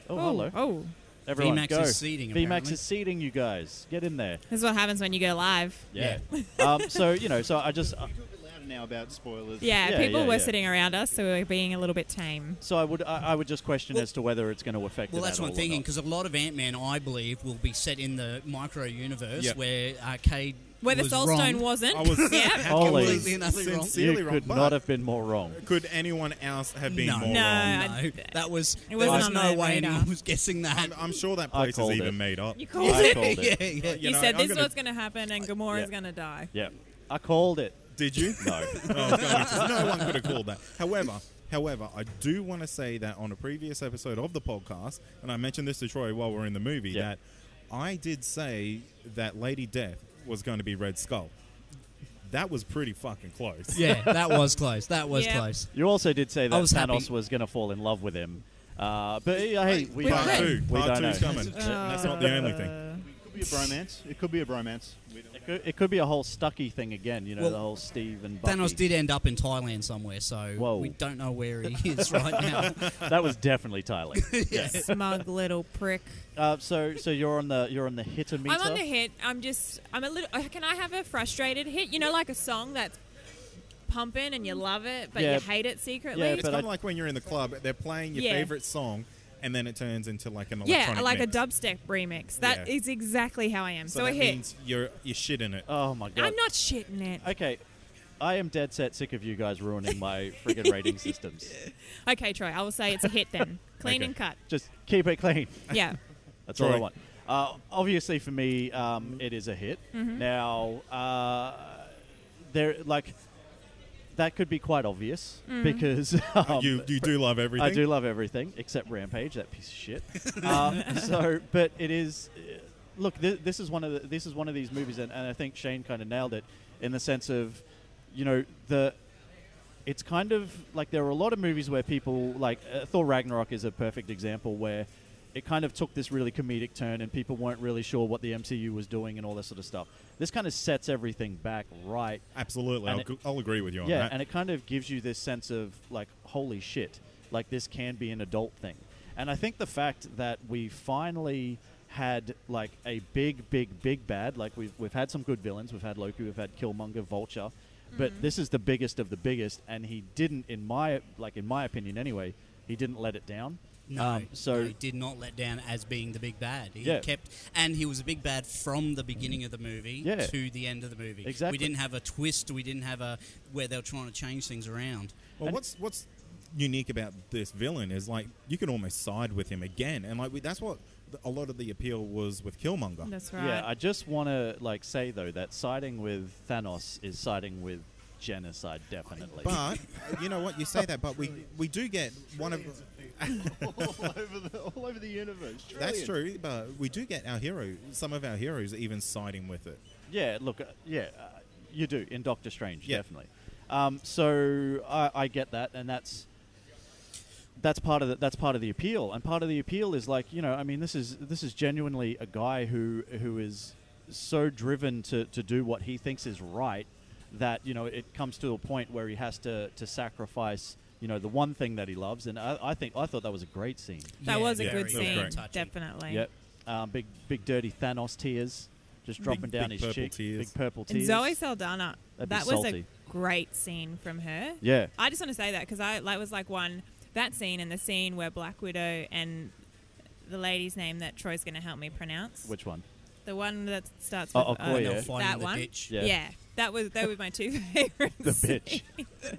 Speaker 2: Oh, hello.
Speaker 3: Oh,
Speaker 2: Everyone,
Speaker 4: VMAX
Speaker 2: go.
Speaker 4: is seating,
Speaker 2: VMAX
Speaker 4: apparently.
Speaker 2: is seating, you guys. Get in there.
Speaker 3: this is what happens when you go live.
Speaker 2: Yeah. um, so, you know, so I just.
Speaker 5: A bit louder now about spoilers.
Speaker 3: Yeah,
Speaker 2: Yeah,
Speaker 3: people
Speaker 2: yeah,
Speaker 3: were
Speaker 2: yeah.
Speaker 3: sitting around us, so we were being a little bit tame.
Speaker 2: So I would I, I would just question
Speaker 4: Well-
Speaker 2: as to whether it's going to affect
Speaker 4: Well,
Speaker 2: it
Speaker 4: that's
Speaker 2: at
Speaker 4: what I'm thinking because a lot of Ant Man, I believe, will be set in the micro universe
Speaker 1: Yep.
Speaker 4: where uh, Arcade
Speaker 3: Where the
Speaker 4: was
Speaker 3: Soul
Speaker 4: wrong.
Speaker 3: Stone wasn't.
Speaker 1: I was
Speaker 3: yeah.
Speaker 2: Holy.
Speaker 4: Completely and utterly wrong.
Speaker 2: You
Speaker 1: wrong.
Speaker 2: could
Speaker 1: but
Speaker 2: not have been more wrong.
Speaker 1: Could anyone else have been
Speaker 4: No.
Speaker 1: more
Speaker 3: No,
Speaker 1: wrong?
Speaker 3: I-
Speaker 4: No, that was.
Speaker 3: It
Speaker 4: there
Speaker 3: wasn't
Speaker 4: was
Speaker 3: on
Speaker 4: no
Speaker 3: my
Speaker 4: way
Speaker 3: radar.
Speaker 4: anyone was guessing that.
Speaker 1: I'm, I'm sure that place is even
Speaker 2: it.
Speaker 1: made up.
Speaker 3: You called
Speaker 2: I
Speaker 3: it.
Speaker 2: called it.
Speaker 4: yeah, yeah.
Speaker 3: You,
Speaker 1: You know,
Speaker 3: said
Speaker 1: I'm
Speaker 3: this
Speaker 1: gonna-
Speaker 3: was going to happen and Gamora's
Speaker 2: Yeah.
Speaker 3: going to die.
Speaker 2: Yeah, I called it.
Speaker 1: Did you?
Speaker 2: No.
Speaker 1: Oh, God, no one could have called that. However, however, I do want to say that on a previous episode of the podcast, and I mentioned this to Troy while we are in the movie,
Speaker 2: Yeah.
Speaker 1: that I did say that Lady Death was going to be Red Skull. That was pretty fucking close.
Speaker 4: yeah, that was close. That was
Speaker 3: Yeah.
Speaker 4: close.
Speaker 2: You also did say that
Speaker 4: I was
Speaker 2: Thanos
Speaker 4: happy.
Speaker 2: was going to fall in love with him. Uh, but yeah, hey, we
Speaker 3: With
Speaker 2: don't
Speaker 1: Part
Speaker 2: know.
Speaker 1: two.
Speaker 2: We
Speaker 1: Part
Speaker 2: don't
Speaker 1: two's
Speaker 2: know.
Speaker 1: coming. That's not the only thing.
Speaker 3: It could
Speaker 5: be a bromance. It could be a bromance. We don't
Speaker 2: It could, it could be a whole Stucky thing again, you know,
Speaker 4: Well,
Speaker 2: the whole Steve and Bucky.
Speaker 4: Thanos did end up in Thailand somewhere, so
Speaker 2: Whoa.
Speaker 4: we don't know where he is right now.
Speaker 2: That was definitely Thailand. yeah.
Speaker 3: Smug little prick.
Speaker 2: Uh, so, so you're on the you're on the hitter meter.
Speaker 3: I'm on the hit. I'm just. I'm a little. uh, Can I have a frustrated hit? You know, like a song that's pumping and you love it, but
Speaker 2: Yeah.
Speaker 3: you hate it secretly.
Speaker 2: Yeah,
Speaker 1: It's kind of like when you're in the club, they're playing your
Speaker 3: Yeah.
Speaker 1: favorite song, and then it turns into like an electronic Yeah,
Speaker 3: like
Speaker 1: mix.
Speaker 3: a dubstep remix. That is
Speaker 1: Yeah.
Speaker 3: exactly how I am.
Speaker 1: So,
Speaker 3: So,
Speaker 1: that
Speaker 3: a hit.
Speaker 1: means you're you're shit in it.
Speaker 2: Oh my god.
Speaker 3: I'm not shitting it.
Speaker 2: Okay, I am dead set sick of you guys ruining my friggin' rating systems.
Speaker 3: Okay, Troy. I will say it's a hit then. Clean
Speaker 1: Okay.
Speaker 3: and cut.
Speaker 2: Just keep it clean.
Speaker 3: Yeah.
Speaker 2: That's all I
Speaker 1: Troy.
Speaker 2: want. Uh, obviously, for me, um, it is a hit.
Speaker 3: Mm-hmm.
Speaker 2: Now, uh, there like that could be quite obvious
Speaker 3: Mm.
Speaker 2: because um,
Speaker 1: you you do love everything.
Speaker 2: I do love everything except Rampage, that piece of shit. um, so, but it is. uh, Look, th- this is one of the, this is one of these movies, and, and I think Shane kind of nailed it in the sense of, you know, the. It's kind of like there are a lot of movies where people like uh, Thor Ragnarok is a perfect example where it kind of took this really comedic turn and people weren't really sure what the MCU was doing and all that sort of stuff. This kind of sets everything back right
Speaker 1: Absolutely, I'll,
Speaker 2: it-
Speaker 1: I'll agree with you on
Speaker 2: yeah,
Speaker 1: that.
Speaker 2: and it kind of gives you this sense of like, holy shit, like this can be an adult thing. And I think the fact that we finally had like a big, big, big bad, like we've we've had some good villains, we've had Loki, we've had Killmonger, Vulture, but mm-hmm. this is the biggest of the biggest, and he didn't, in my like in my opinion anyway, he didn't let it down.
Speaker 4: No,
Speaker 2: Um, so-
Speaker 4: no, he did not let down as being the big bad. He
Speaker 2: Yeah.
Speaker 4: kept, and he was a big bad from the beginning of the movie
Speaker 2: Yeah.
Speaker 4: to the end of the movie.
Speaker 2: Exactly.
Speaker 4: We didn't have a twist. We didn't have a where they were trying to change things around.
Speaker 1: Well,
Speaker 2: And-
Speaker 1: what's what's unique about this villain is like you can almost side with him again, and like we, that's what a lot of the appeal was with Killmonger.
Speaker 3: That's right.
Speaker 2: Yeah, I just want to like say though that siding with Thanos is siding with genocide, definitely.
Speaker 1: But you know what? You say that, but we we do get one of
Speaker 5: all over the all over the universe.
Speaker 1: that's true, but we do get our hero. Some of our heroes even siding with it.
Speaker 2: Yeah, look, uh, yeah, uh, you do in Doctor Strange,
Speaker 1: Yeah.
Speaker 2: definitely. Um, so I, I get that, and that's that's part of the, that's part of the appeal, and part of the appeal is like you know, I mean, this is this is genuinely a guy who who is so driven to to do what he thinks is right that you know it comes to a point where he has to to sacrifice you know the one thing that he loves, and I, I think I thought that was a great scene.
Speaker 3: that
Speaker 4: Yeah,
Speaker 3: was a
Speaker 1: yeah,
Speaker 3: good scene.
Speaker 1: great.
Speaker 3: Definitely.
Speaker 2: Yep, um, big big dirty Thanos tears just
Speaker 1: Big-
Speaker 2: dropping down
Speaker 1: big
Speaker 2: his
Speaker 1: purple
Speaker 2: cheek,
Speaker 1: tears.
Speaker 2: big purple tears.
Speaker 3: And
Speaker 2: tears.
Speaker 3: Zoe Saldana.
Speaker 2: That'd
Speaker 3: that was
Speaker 2: salty.
Speaker 3: a great scene from her.
Speaker 2: yeah.
Speaker 3: I just want to say that because I that was like one that scene and the scene where Black Widow and the lady's name that Troy's going to help me pronounce.
Speaker 2: Which one?
Speaker 3: The one that starts
Speaker 2: Oh,
Speaker 3: with
Speaker 2: Okoye.
Speaker 3: uh,
Speaker 4: When
Speaker 2: yeah.
Speaker 4: they
Speaker 3: that
Speaker 4: the
Speaker 3: one.
Speaker 4: ditch.
Speaker 2: Yeah.
Speaker 3: Yeah. that was they were my two favorites.
Speaker 2: The bitch.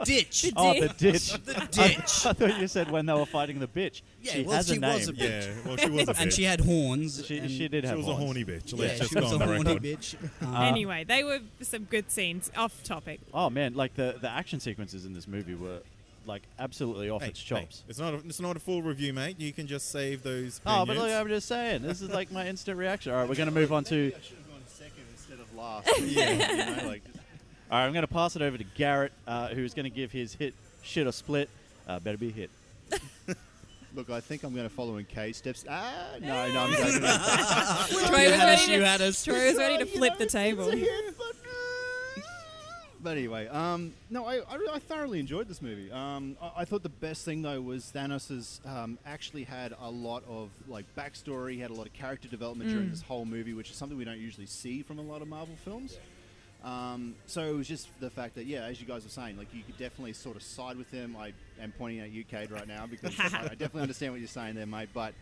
Speaker 4: Ditch.
Speaker 3: The
Speaker 2: Oh, the
Speaker 3: ditch.
Speaker 2: ditch.
Speaker 4: the ditch.
Speaker 2: I thought you said when they were fighting the bitch.
Speaker 4: Yeah,
Speaker 2: she
Speaker 4: well,
Speaker 2: has a
Speaker 4: she
Speaker 2: name.
Speaker 4: was a bitch.
Speaker 1: Yeah, well, she was a bitch.
Speaker 4: and she had horns.
Speaker 2: She,
Speaker 4: and-
Speaker 2: she did
Speaker 1: She
Speaker 2: have
Speaker 1: was a
Speaker 2: horns.
Speaker 1: horny bitch.
Speaker 4: Yeah,
Speaker 1: Let's just
Speaker 4: she
Speaker 1: go
Speaker 4: was
Speaker 1: on
Speaker 4: a
Speaker 1: the
Speaker 4: horny
Speaker 1: record.
Speaker 4: bitch. Um,
Speaker 3: anyway, they were some good scenes off topic.
Speaker 2: Oh man, like the the action sequences in this movie were like absolutely off
Speaker 1: Hey,
Speaker 2: its
Speaker 1: hey,
Speaker 2: chops.
Speaker 1: it's not. A, it's not a full review, mate. You can just save those.
Speaker 2: Oh, but look, I'm just saying, this is like my instant reaction. All right, we're gonna move on to.
Speaker 5: I should have gone second instead of last. yeah, you know, like just
Speaker 2: All right, I'm gonna pass it over to Garrett, uh, who's gonna give his hit, shit or split. Uh, better be a hit.
Speaker 5: Look, I think I'm going to follow in Cade's steps. Ah, no, no, I'm joking.
Speaker 3: Troy was ready to. Troy was ready to flip
Speaker 5: know,
Speaker 3: the
Speaker 5: it's-
Speaker 3: table.
Speaker 5: it's a hit, but, uh, But anyway, um, no, I, I, I thoroughly enjoyed this movie. Um, I, I thought the best thing though was Thanos um, actually had a lot of like backstory. He had a lot of character development during this whole movie, which is something we don't usually see from a lot of Marvel films. Um, so it was just the fact that, yeah, as you guys were saying, like you could definitely sort of side with him. I am pointing at you, Cade, right now because I, I definitely understand what you're saying there, mate. But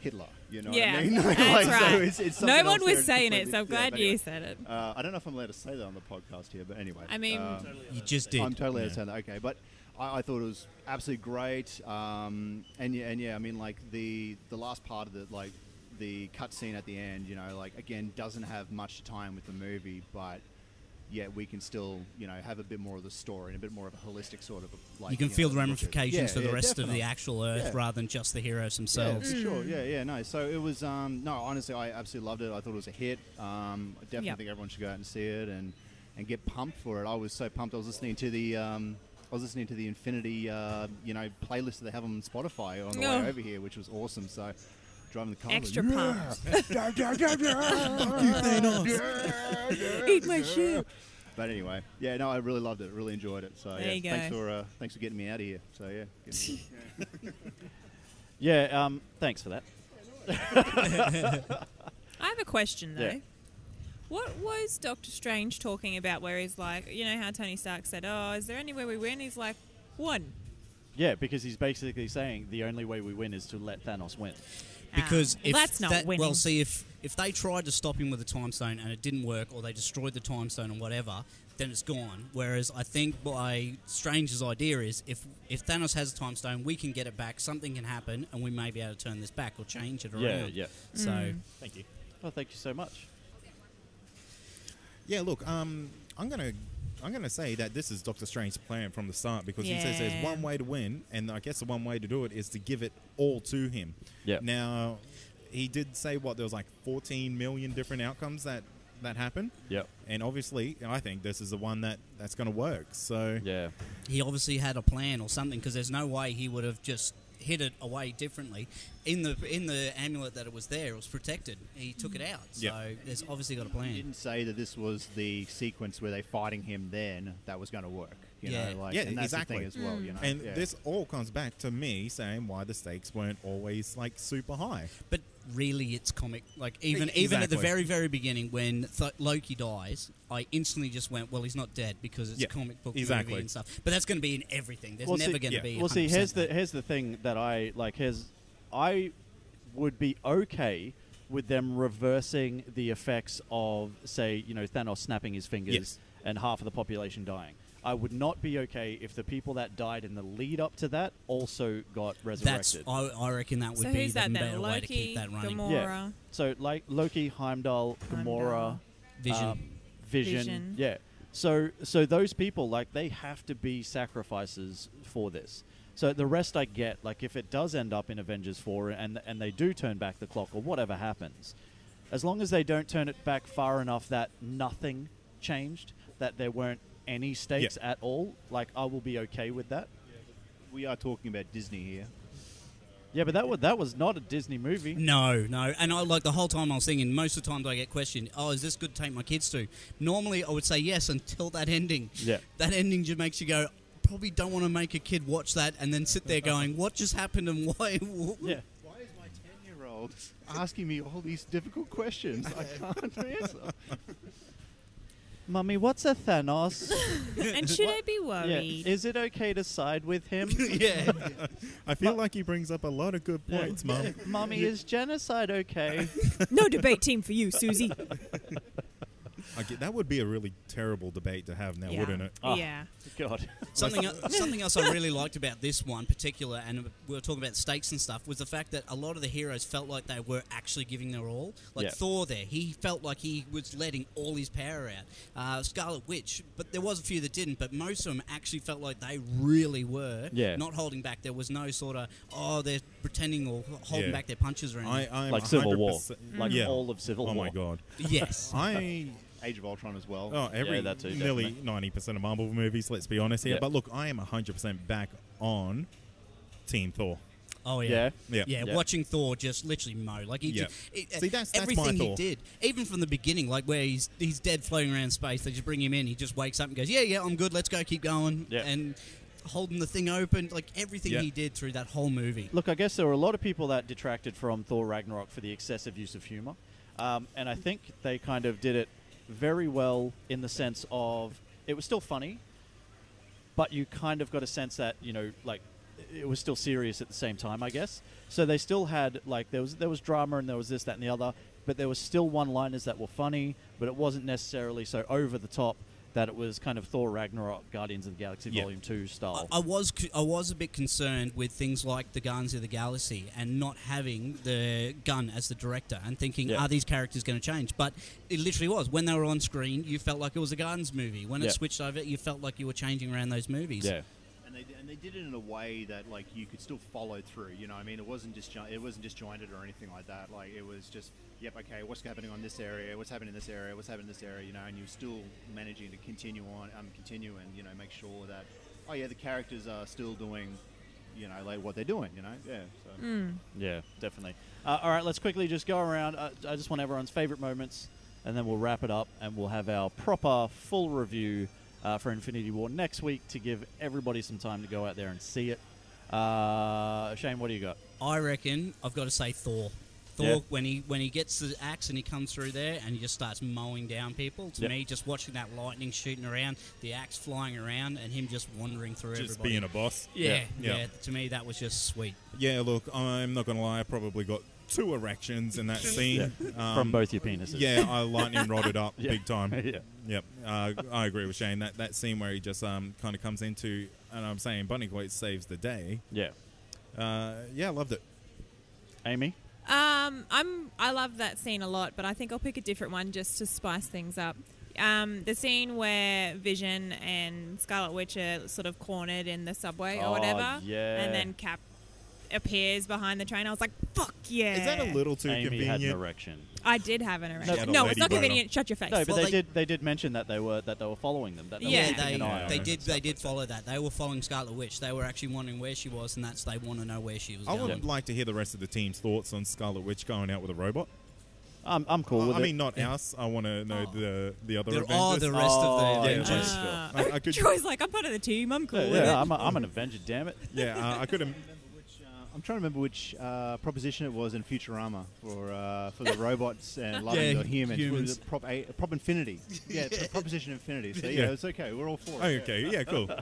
Speaker 5: Hitler, you know
Speaker 3: yeah,
Speaker 5: what I mean?
Speaker 3: that's
Speaker 5: Like, so
Speaker 3: right.
Speaker 5: it's- it's
Speaker 3: no one was saying it, so I'm glad
Speaker 5: but
Speaker 3: you
Speaker 5: anyway.
Speaker 3: said it.
Speaker 5: Uh, I don't know if I'm allowed to say that on the podcast here, but anyway.
Speaker 3: I mean-
Speaker 5: uh,
Speaker 4: You just did.
Speaker 5: I'm totally
Speaker 1: Yeah.
Speaker 5: understand that. Okay, but I, I thought it was absolutely great. Um, and yeah, and yeah, I mean, like the the last part of the like the cutscene at the end, you know, like again, doesn't have much time with the movie, but yet we can still, you know, have a bit more of the story and a bit more of a holistic sort of like.
Speaker 4: you can
Speaker 5: know,
Speaker 4: feel the
Speaker 5: look at-
Speaker 4: ramifications
Speaker 5: Yeah,
Speaker 4: for the
Speaker 5: yeah,
Speaker 4: rest of the actual Earth
Speaker 5: Yeah.
Speaker 4: rather than just the heroes themselves.
Speaker 5: for sure. Yeah, yeah, no. So it was. Um, no, honestly, I absolutely loved it. I thought it was a hit. Um, I definitely
Speaker 3: Yep.
Speaker 5: think everyone should go out and see it and and get pumped for it. I was so pumped. I was listening to the. Um, I was listening to the Infinity, uh, you know, playlist that they have on Spotify on the
Speaker 3: Oh.
Speaker 5: way over here, which was awesome. So, driving the car.
Speaker 3: Extra
Speaker 5: like,
Speaker 3: pumped.
Speaker 5: "Yeah, yeah, yeah, yeah, yeah, yeah,
Speaker 3: Eat my
Speaker 5: yeah."
Speaker 3: shit.
Speaker 5: But anyway, yeah, no, I really loved it. Really enjoyed it. So
Speaker 3: There
Speaker 5: yeah,
Speaker 3: you go.
Speaker 5: thanks for uh, thanks for getting me out of here. So yeah, me-
Speaker 2: Yeah, um, thanks for that.
Speaker 3: I have a question though.
Speaker 2: Yeah.
Speaker 3: What was Doctor Strange talking about? Where he's like, you know how Tony Stark said, "Oh, is there anywhere we win?" He's like, "One."
Speaker 2: Yeah, because he's basically saying the only way we win is to let Thanos win.
Speaker 4: Because
Speaker 3: Ah,
Speaker 4: if
Speaker 3: well, that's not
Speaker 4: that,
Speaker 3: winning.
Speaker 4: well, see if if they tried to stop him with the time stone and it didn't work, or they destroyed the time stone or whatever, then it's gone. Whereas I think by Strange's idea is if if Thanos has a time stone, we can get it back. Something can happen, and we may be able to turn this back or change it around.
Speaker 2: Yeah, yeah.
Speaker 4: So
Speaker 3: Mm.
Speaker 6: Thank you.
Speaker 2: Well, thank you so much.
Speaker 1: Yeah, look, um, I'm gonna I'm gonna say that this is Doctor Strange's plan from the start because he says there's one way to win, and I guess the one way to do it is to give it all to him.
Speaker 2: Yeah.
Speaker 1: Now, he did say what there was like 14 million different outcomes that that happened,
Speaker 2: Yep.
Speaker 1: and obviously, I think this is the one that that's gonna work. So
Speaker 2: Yeah.
Speaker 4: he obviously had a plan or something because there's no way he would have just hit it away differently. In the in the amulet that it was there, it was protected. He took it out. So
Speaker 1: Yeah.
Speaker 4: there's obviously got a
Speaker 5: He
Speaker 4: plan.
Speaker 5: didn't say that this was the sequence where they fighting him. Then that was going to work. You
Speaker 4: Yeah.
Speaker 5: know, like
Speaker 1: Yeah,
Speaker 5: and that's
Speaker 1: exactly.
Speaker 5: the thing as well. You know,
Speaker 1: And
Speaker 5: yeah.
Speaker 1: this all comes back to me saying why the stakes weren't always like super high.
Speaker 4: But really, it's comic. Like even even at the very very beginning when Th- Loki dies, I instantly just went, "Well, he's not dead because it's
Speaker 1: Yeah,
Speaker 4: a comic book
Speaker 1: exactly.
Speaker 4: movie and stuff." But that's going to be in everything. There's
Speaker 2: Well,
Speaker 4: never going to
Speaker 1: yeah.
Speaker 4: be.
Speaker 2: Well, see,
Speaker 4: 100%
Speaker 2: here's the here's the thing that I like. Here's I would be okay with them reversing the effects of, say, you know, Thanos snapping his fingers
Speaker 1: Yes.
Speaker 2: and half of the population dying. I would not be okay if the people that died in the lead up to that also got
Speaker 4: That's
Speaker 2: resurrected.
Speaker 4: I, I reckon that would
Speaker 3: so
Speaker 4: be
Speaker 3: who's
Speaker 4: the
Speaker 3: that
Speaker 4: better
Speaker 3: then?
Speaker 4: way to
Speaker 3: Loki,
Speaker 4: keep that running.
Speaker 3: Gamora.
Speaker 2: Yeah. so, like Loki, Heimdall, Gamora,
Speaker 4: Vision.
Speaker 2: um, Vision.
Speaker 3: Vision.
Speaker 2: Yeah. So so those people like they have to be sacrifices for this. So the rest I get like if it does end up in Avengers 4 and and they do turn back the clock or whatever happens. As long as they don't turn it back far enough that nothing changed, that there weren't any stakes at all, like I will be okay with that.
Speaker 5: we are talking about Disney here.
Speaker 2: Yeah, but that was that was not a Disney movie.
Speaker 4: No, no, and I like the whole time I was thinking. Most of the times I get questioned, "Oh, is this good to take my kids to?" Normally, I would say yes until that ending.
Speaker 2: Yeah.
Speaker 4: that ending just makes you go. Probably don't want to make a kid watch that and then sit there going, "What just happened and why?"
Speaker 2: Yeah.
Speaker 5: Why is my ten-year-old asking me all these difficult questions I can't answer?
Speaker 2: Mummy, what's a Thanos?
Speaker 3: and should I be
Speaker 2: yeah.
Speaker 3: worried?
Speaker 2: Is it okay to side with him?
Speaker 4: yeah,
Speaker 1: I feel like he brings up a lot of good
Speaker 2: Yeah.
Speaker 1: points, Mum.
Speaker 2: Mummy, is genocide okay?
Speaker 3: no debate team for you, Susie.
Speaker 1: I get, that would be a really terrible debate to have now,
Speaker 3: yeah.
Speaker 1: wouldn't it?
Speaker 2: Oh.
Speaker 3: Yeah.
Speaker 2: God.
Speaker 4: something el- something else I really liked about this one particular, and we were talking about stakes and stuff, was the fact that a lot of the heroes felt like they were actually giving their all. Like
Speaker 2: Yeah.
Speaker 4: Thor, there, he felt like he was letting all his power out. Uh, Scarlet Witch, but there was a few that didn't, but most of them actually felt like they really were.
Speaker 2: Yeah.
Speaker 4: not holding back. There was no sort of oh they're pretending or holding
Speaker 1: Yeah.
Speaker 4: back their punches or anything.
Speaker 1: I,
Speaker 2: Like Civil War.
Speaker 1: 100%
Speaker 2: Like
Speaker 1: yeah.
Speaker 2: all of Civil
Speaker 1: Oh
Speaker 2: War.
Speaker 1: Oh, my god.
Speaker 4: yes,
Speaker 1: I
Speaker 5: Age of Ultron as well.
Speaker 1: oh every
Speaker 2: Yeah, that too,
Speaker 1: nearly
Speaker 2: definitely.
Speaker 1: ninety percent of Marvel movies. Let's be honest here.
Speaker 2: Yeah.
Speaker 1: But look, I am hundred percent back on Team Thor.
Speaker 4: oh
Speaker 2: Yeah.
Speaker 1: Yeah.
Speaker 4: Yeah,
Speaker 2: Yeah.
Speaker 4: watching Thor just literally mow like he
Speaker 1: Yeah.
Speaker 4: just, it,
Speaker 1: See, that's- that's my
Speaker 4: everything he
Speaker 1: Thor.
Speaker 4: did, even from the beginning, like where he's he's dead floating around space. They just bring him in. He just wakes up and goes, "Yeah, yeah, I'm good. Let's go, keep going."
Speaker 2: Yeah.
Speaker 4: and holding the thing open, like everything
Speaker 1: Yeah.
Speaker 4: he did through that whole movie.
Speaker 2: Look, I guess there were a lot of people that detracted from Thor Ragnarok for the excessive use of humor. Um, and I think they kind of did it very well in the sense of it was still funny, but you kind of got a sense that, you know, like it was still serious at the same time, I guess. So they still had like there was there was drama and there was this, that and the other, but there was still one liners that were funny, but it wasn't necessarily so over the top that it was kind of Thor Ragnarok, Guardians of the Galaxy
Speaker 1: Yeah.
Speaker 2: Volume Two style.
Speaker 4: I, I was c- I was a bit concerned with things like the Guardians of the Galaxy and not having the Gunn as the director and thinking,
Speaker 2: Yeah.
Speaker 4: are these characters going to change? But it literally was. When they were on screen, you felt like it was a Guardians movie. When
Speaker 2: Yeah.
Speaker 4: it switched over, you felt like you were changing around those movies.
Speaker 2: yeah.
Speaker 5: And they and they did it in a way that like you could still follow through. You know, what I mean, it wasn't just it wasn't disjointed or anything like that. Like it was just, yep, okay, what's happening on this area? What's happening in this area? What's happening in this area? You know, and you're still managing to continue on, um, continue and you know make sure that, oh yeah, the characters are still doing, you know, like what they're doing. You know, yeah. So.
Speaker 3: Mm.
Speaker 2: Yeah, definitely. Uh, all right, let's quickly just go around. Uh, I just want everyone's favorite moments, and then we'll wrap it up, and we'll have our proper full review uh, for Infinity War next week to give everybody some time to go out there and see it. Uh, Shane, what do you got?
Speaker 4: I reckon I've got to say Thor. Thor
Speaker 2: Yeah.
Speaker 4: when he when he gets the axe and he comes through there and he just starts mowing down people. To
Speaker 2: Yep.
Speaker 4: me, just watching that lightning shooting around, the axe flying around, and him just wandering through
Speaker 1: Just
Speaker 4: everybody.
Speaker 1: being a boss.
Speaker 4: yeah,
Speaker 1: Yeah.
Speaker 4: yeah, To me, that was just sweet.
Speaker 1: Yeah, look, I'm not gonna lie. I probably got two erections in that scene Um,
Speaker 2: From both your penises.
Speaker 1: Yeah, I lightning rodded up
Speaker 2: Yeah.
Speaker 1: big time.
Speaker 2: yeah.
Speaker 1: Yep, uh, I agree with Shane. That that scene where he just um kind of comes into, and I'm saying Bunny Quote saves the day.
Speaker 2: Yeah.
Speaker 1: Uh, yeah, I loved it.
Speaker 2: Amy?
Speaker 3: Um, I'm I love that scene a lot, but I think I'll pick a different one just to spice things up. Um, the scene where Vision and Scarlet Witch are sort of cornered in the subway
Speaker 2: Oh,
Speaker 3: or whatever,
Speaker 2: yeah.
Speaker 3: and then Cap appears behind the train. I was like, "Fuck yeah!"
Speaker 1: Is that a little too
Speaker 2: Amy had an
Speaker 1: convenient?
Speaker 2: erection.
Speaker 3: I did have an erection.
Speaker 1: had a
Speaker 3: No, it's not
Speaker 1: boner.
Speaker 3: convenient. Shut your face.
Speaker 2: No, but
Speaker 4: Well,
Speaker 2: they,
Speaker 4: they-
Speaker 2: did. They did mention that they were that they were following them. That they
Speaker 3: Yeah.
Speaker 2: were keeping
Speaker 4: they
Speaker 2: an eye on
Speaker 4: they
Speaker 2: them
Speaker 4: did they did
Speaker 2: like
Speaker 4: follow that. They were following Scarlet Witch. They were actually wondering where she was, and that's they want to know where she was
Speaker 1: I
Speaker 4: going.
Speaker 1: would like to hear the rest of the team's thoughts on Scarlet Witch going out with a robot.
Speaker 2: I'm, I'm cool with
Speaker 1: I
Speaker 2: it.
Speaker 1: mean, not us. I want to know the the other
Speaker 4: The-
Speaker 1: Avengers.
Speaker 4: oh, the rest
Speaker 2: Oh,
Speaker 4: of the
Speaker 1: yeah,
Speaker 4: Avengers.
Speaker 1: sure.
Speaker 3: Uh,
Speaker 1: I, I could,
Speaker 3: Troy's like, "I'm part of the team. I'm cool
Speaker 2: yeah,
Speaker 3: with it."
Speaker 2: yeah, I'm, a, I'm an Avenger. Damn it.
Speaker 1: yeah, uh, I could have.
Speaker 5: Which, uh, I'm trying to remember which uh, proposition it was in Futurama for uh, for the robots and loving
Speaker 4: Yeah,
Speaker 5: the humans.
Speaker 4: humans.
Speaker 5: Was it prop, a, prop infinity? Yeah, it's proposition infinity. So yeah,
Speaker 1: Yeah.
Speaker 5: it's okay. We're all for it.
Speaker 1: Oh,
Speaker 5: it.
Speaker 1: okay, yeah, cool.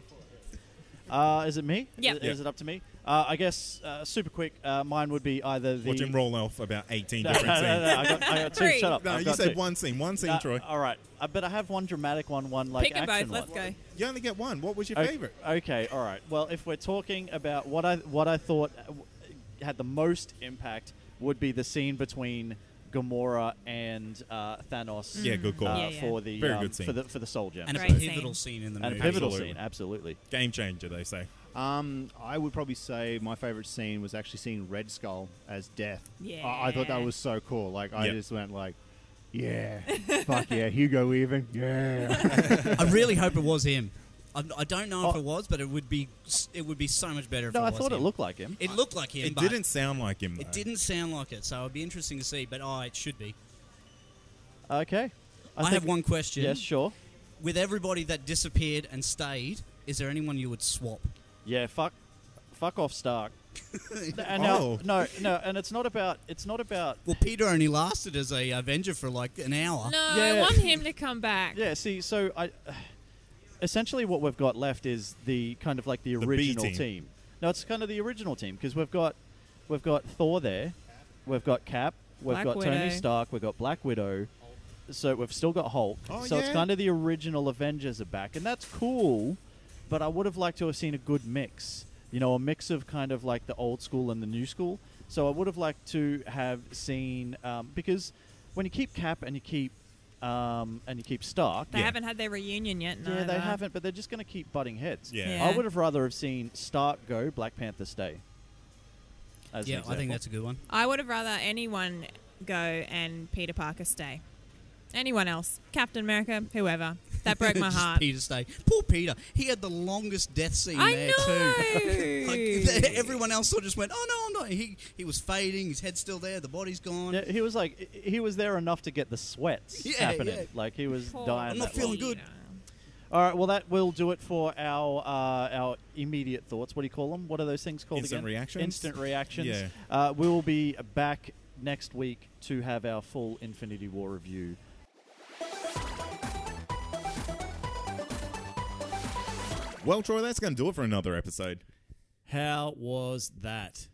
Speaker 2: Uh, is it me?
Speaker 3: Yeah.
Speaker 2: Is, is it up to me? Uh, I guess uh, super quick. Uh, mine would be either the.
Speaker 1: Watch him roll off about 18
Speaker 2: No,
Speaker 1: different
Speaker 2: no,
Speaker 1: scenes.
Speaker 2: no, no, I got, I got two.
Speaker 3: Three.
Speaker 2: Shut up.
Speaker 1: No,
Speaker 2: I've
Speaker 1: you said
Speaker 2: two.
Speaker 1: one scene. One scene,
Speaker 2: Uh,
Speaker 1: Troy.
Speaker 2: all right, uh, but I have one dramatic one, one like
Speaker 3: Pick them
Speaker 2: action
Speaker 3: both. Let's
Speaker 2: one.
Speaker 3: go.
Speaker 1: You only get one. What was your
Speaker 2: Okay,
Speaker 1: favorite?
Speaker 2: Okay, all right. Well, if we're talking about what I what I thought uh, w- had the most impact would be the scene between Gamora and uh, Thanos.
Speaker 1: Yeah, good call.
Speaker 2: uh,
Speaker 3: Yeah, yeah.
Speaker 2: For the
Speaker 1: Very
Speaker 2: um,
Speaker 1: good scene.
Speaker 2: for the for the Soul Gem.
Speaker 4: and a
Speaker 3: Great
Speaker 4: pivotal
Speaker 3: scene.
Speaker 4: scene in the
Speaker 2: And a
Speaker 4: movie.
Speaker 2: pivotal
Speaker 1: Absolutely.
Speaker 2: scene, absolutely.
Speaker 1: Game changer, they say.
Speaker 5: Um, I would probably say my favorite scene was actually seeing Red Skull as Death. I, I thought that was so cool. Like I
Speaker 1: Yep.
Speaker 5: just went like, yeah, fuck yeah, Hugo Weaving, yeah.
Speaker 4: I really hope it was him. I, I don't know if
Speaker 2: Oh.
Speaker 4: it was, but it would be it would be so much better if
Speaker 2: No,
Speaker 4: it
Speaker 2: I
Speaker 4: was
Speaker 2: thought it
Speaker 4: him.
Speaker 2: looked like him.
Speaker 4: It looked like him.
Speaker 1: It
Speaker 4: but
Speaker 1: didn't sound like him. Though.
Speaker 4: It didn't sound like it, so it'd be interesting to see. But oh, it should be.
Speaker 2: Okay.
Speaker 4: I,
Speaker 2: think-
Speaker 4: have one question.
Speaker 2: Yes, sure.
Speaker 4: With everybody that disappeared and stayed, is there anyone you would swap?
Speaker 2: Yeah, fuck, fuck off, Stark. and now,
Speaker 1: Oh.
Speaker 2: no, no, and it's not about. It's not about.
Speaker 4: Well, Peter only lasted as a Avenger for like an hour.
Speaker 3: No,
Speaker 2: Yeah.
Speaker 3: I want him to come back.
Speaker 2: Yeah, see, so I essentially what we've got left is the kind of like the
Speaker 1: The
Speaker 2: original
Speaker 1: team.
Speaker 2: team. No, it's kind of the original team because we've got we've got Thor there, we've got Cap, we've
Speaker 3: Black
Speaker 2: got Tony Stark, we've got Black Widow. So we've still got Hulk.
Speaker 1: Oh,
Speaker 2: so it's kind of the original Avengers are back, and that's cool. But I would have liked to have seen a good mix. You know, a mix of kind of like the old school and the new school. So I would have liked to have seen um, because when you keep Cap and you keep um, and you keep Stark,
Speaker 3: They
Speaker 1: Yeah.
Speaker 3: haven't had their reunion yet.
Speaker 2: yeah, they
Speaker 3: neither.
Speaker 2: haven't, but they're just going to keep butting heads.
Speaker 1: Yeah.
Speaker 3: Yeah.
Speaker 2: I would have rather have seen Stark go, Black Panther stay. As an
Speaker 4: yeah, I think
Speaker 2: example.
Speaker 4: that's a good one.
Speaker 3: I would have rather anyone go and Peter Parker stay. Anyone else, Captain America, whoever. That broke my heart.
Speaker 4: Peter stay. Poor Peter. He had the longest death scene
Speaker 3: I
Speaker 4: there too.
Speaker 3: know.
Speaker 4: Like, everyone else sort of just went, "Oh no, I'm not." He he was fading. His head's still there. The body's gone.
Speaker 2: Yeah, he was like he was there enough to get the sweats
Speaker 4: Yeah,
Speaker 2: happening.
Speaker 4: yeah.
Speaker 2: Like he was
Speaker 3: Poor
Speaker 2: dying.
Speaker 4: I'm not feeling
Speaker 2: long.
Speaker 4: good.
Speaker 2: All right, well that will do it for our uh, our immediate thoughts. What do you call them? What are those things called
Speaker 1: Instant
Speaker 2: again?
Speaker 1: reactions?
Speaker 2: Instant reactions.
Speaker 1: Yeah.
Speaker 2: Uh, we will be back next week to have our full Infinity War review.
Speaker 1: Well, Troy, that's going to do it for another episode.
Speaker 7: How was that?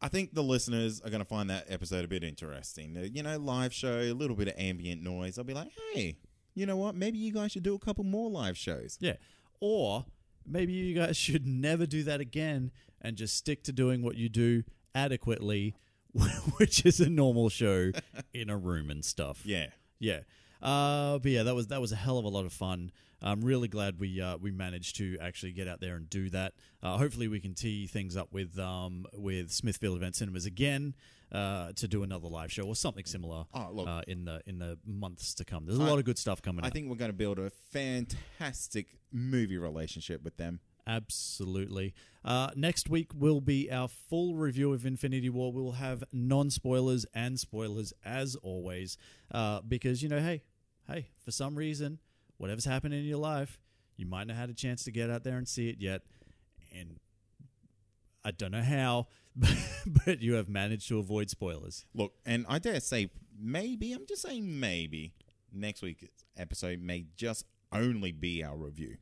Speaker 1: I think the listeners are going to find that episode a bit interesting. Uh, You know, live show, a little bit of ambient noise. I'll be like, hey, you know what? Maybe you guys should do a couple more live shows.
Speaker 7: Yeah. Or maybe you guys should never do that again and just stick to doing what you do adequately, which is a normal show in a room and stuff.
Speaker 1: Yeah.
Speaker 7: Yeah. Uh, but yeah, that was that was a hell of a lot of fun. I'm really glad we uh, we managed to actually get out there and do that. Uh, hopefully, we can tee things up with um, with Smithfield Event Cinemas again uh, to do another live show or something similar
Speaker 1: Oh, look.
Speaker 7: uh, in the in the months to come. There's a
Speaker 1: I-
Speaker 7: lot of good stuff coming.
Speaker 1: I
Speaker 7: up.
Speaker 1: think we're going to build a fantastic movie relationship with them.
Speaker 2: Absolutely. Uh, next week will be our full review of Infinity War. We will have non spoilers and spoilers as always, uh, because you know, hey, hey, for some reason, whatever's happened in your life, you might not have had a chance to get out there and see it yet, and I don't know how, but you have managed to avoid spoilers.
Speaker 1: Look, and I dare say, maybe, I'm just saying maybe, next week's episode may just only be our review.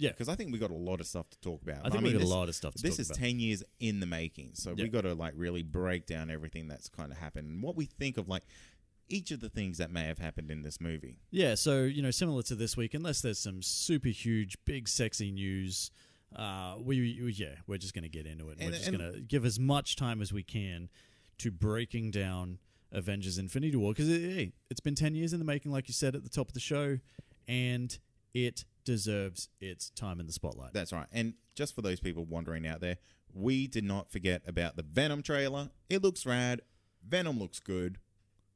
Speaker 2: Yeah,
Speaker 1: Because I think we got a lot of stuff to talk about.
Speaker 2: I think
Speaker 1: mean,
Speaker 2: we got
Speaker 1: this,
Speaker 2: a lot of stuff to
Speaker 1: This is
Speaker 2: about.
Speaker 1: 10 years in the making. So
Speaker 2: Yeah.
Speaker 1: we got to like really break down everything that's kind of happened and what we think of like each of the things that may have happened in this movie.
Speaker 2: Yeah, so you know, similar to this week, unless there's some super huge, big, sexy news, uh, we, we yeah, we're just gonna get into it. And,
Speaker 1: And-
Speaker 2: we're just gonna give as much time as we can to breaking down Avengers: Infinity War because it, hey, it's been ten years in the making, like you said at the top of the show, and it deserves its time in the spotlight.
Speaker 1: That's right. And just for those people wondering out there, we did not forget about the Venom trailer. It looks rad. Venom looks good.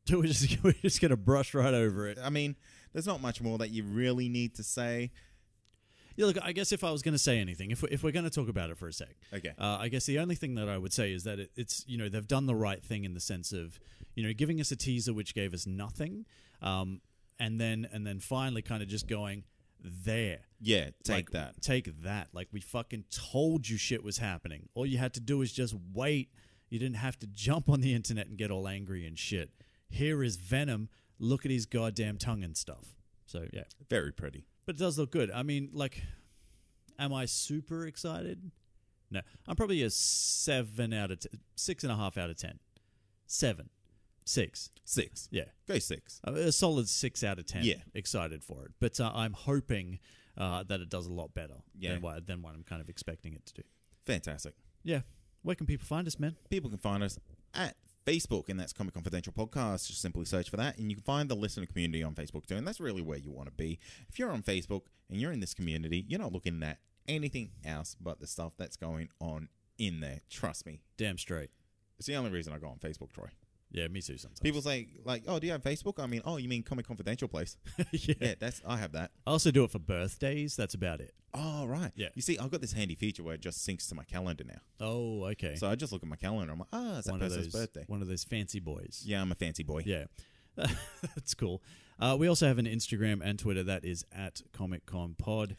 Speaker 2: So we're just we're just gonna brush right over it.
Speaker 1: I mean, there's not much more that you really need to say.
Speaker 2: Yeah, look, I guess if I was going to say anything, if we're, if we're going to talk about it for a sec,
Speaker 1: Okay.
Speaker 2: uh, I guess the only thing that I would say is that it, it's you know they've done the right thing in the sense of you know giving us a teaser which gave us nothing, um, and then and then finally kind of just going there.
Speaker 1: Yeah, take
Speaker 2: Like,
Speaker 1: that.
Speaker 2: Take that. Like we fucking told you shit was happening. All you had to do is just wait. You didn't have to jump on the internet and get all angry and shit. Here is Venom. Look at his goddamn tongue and stuff. So yeah.
Speaker 1: Very pretty.
Speaker 2: But it does look good. I mean, like, am I super excited? No, I'm probably a seven out of t- six and a half out of ten. Seven, six,
Speaker 1: Six.
Speaker 2: yeah,
Speaker 1: Go six.
Speaker 2: A solid six out of ten.
Speaker 1: Yeah.
Speaker 2: excited for it. But uh, I'm hoping uh, that it does a lot better
Speaker 1: Yeah.
Speaker 2: than what than what I'm kind of expecting it to do.
Speaker 1: Fantastic.
Speaker 2: Yeah, where can people find us, man?
Speaker 1: People can find us at Facebook, and that's Comic Confidential Podcast. Just simply search for that, and you can find the listener community on Facebook too. And that's really where you want to be. If you're on Facebook and you're in this community, you're not looking at anything else but the stuff that's going on in there. Trust me.
Speaker 2: Damn straight.
Speaker 1: It's the only reason I go on Facebook, Troy.
Speaker 2: Yeah, me too. Sometimes
Speaker 1: People say like, "Oh, do you have Facebook?" I mean, "Oh, you mean Comic Confidential place?"
Speaker 2: yeah.
Speaker 1: yeah, that's I have that.
Speaker 2: I also do it for birthdays. That's about it.
Speaker 1: Oh, right.
Speaker 2: Yeah.
Speaker 1: You see, I've got this handy feature where it just syncs to my calendar now.
Speaker 2: Oh, okay.
Speaker 1: So I just look at my calendar. I'm like, "Ah, it's that
Speaker 2: one
Speaker 1: person's
Speaker 2: those
Speaker 1: birthday."
Speaker 2: one of those fancy boys.
Speaker 1: Yeah, I'm a fancy boy.
Speaker 2: Yeah. That's cool. Uh, we also have an Instagram and Twitter that is at Comic Con Pod.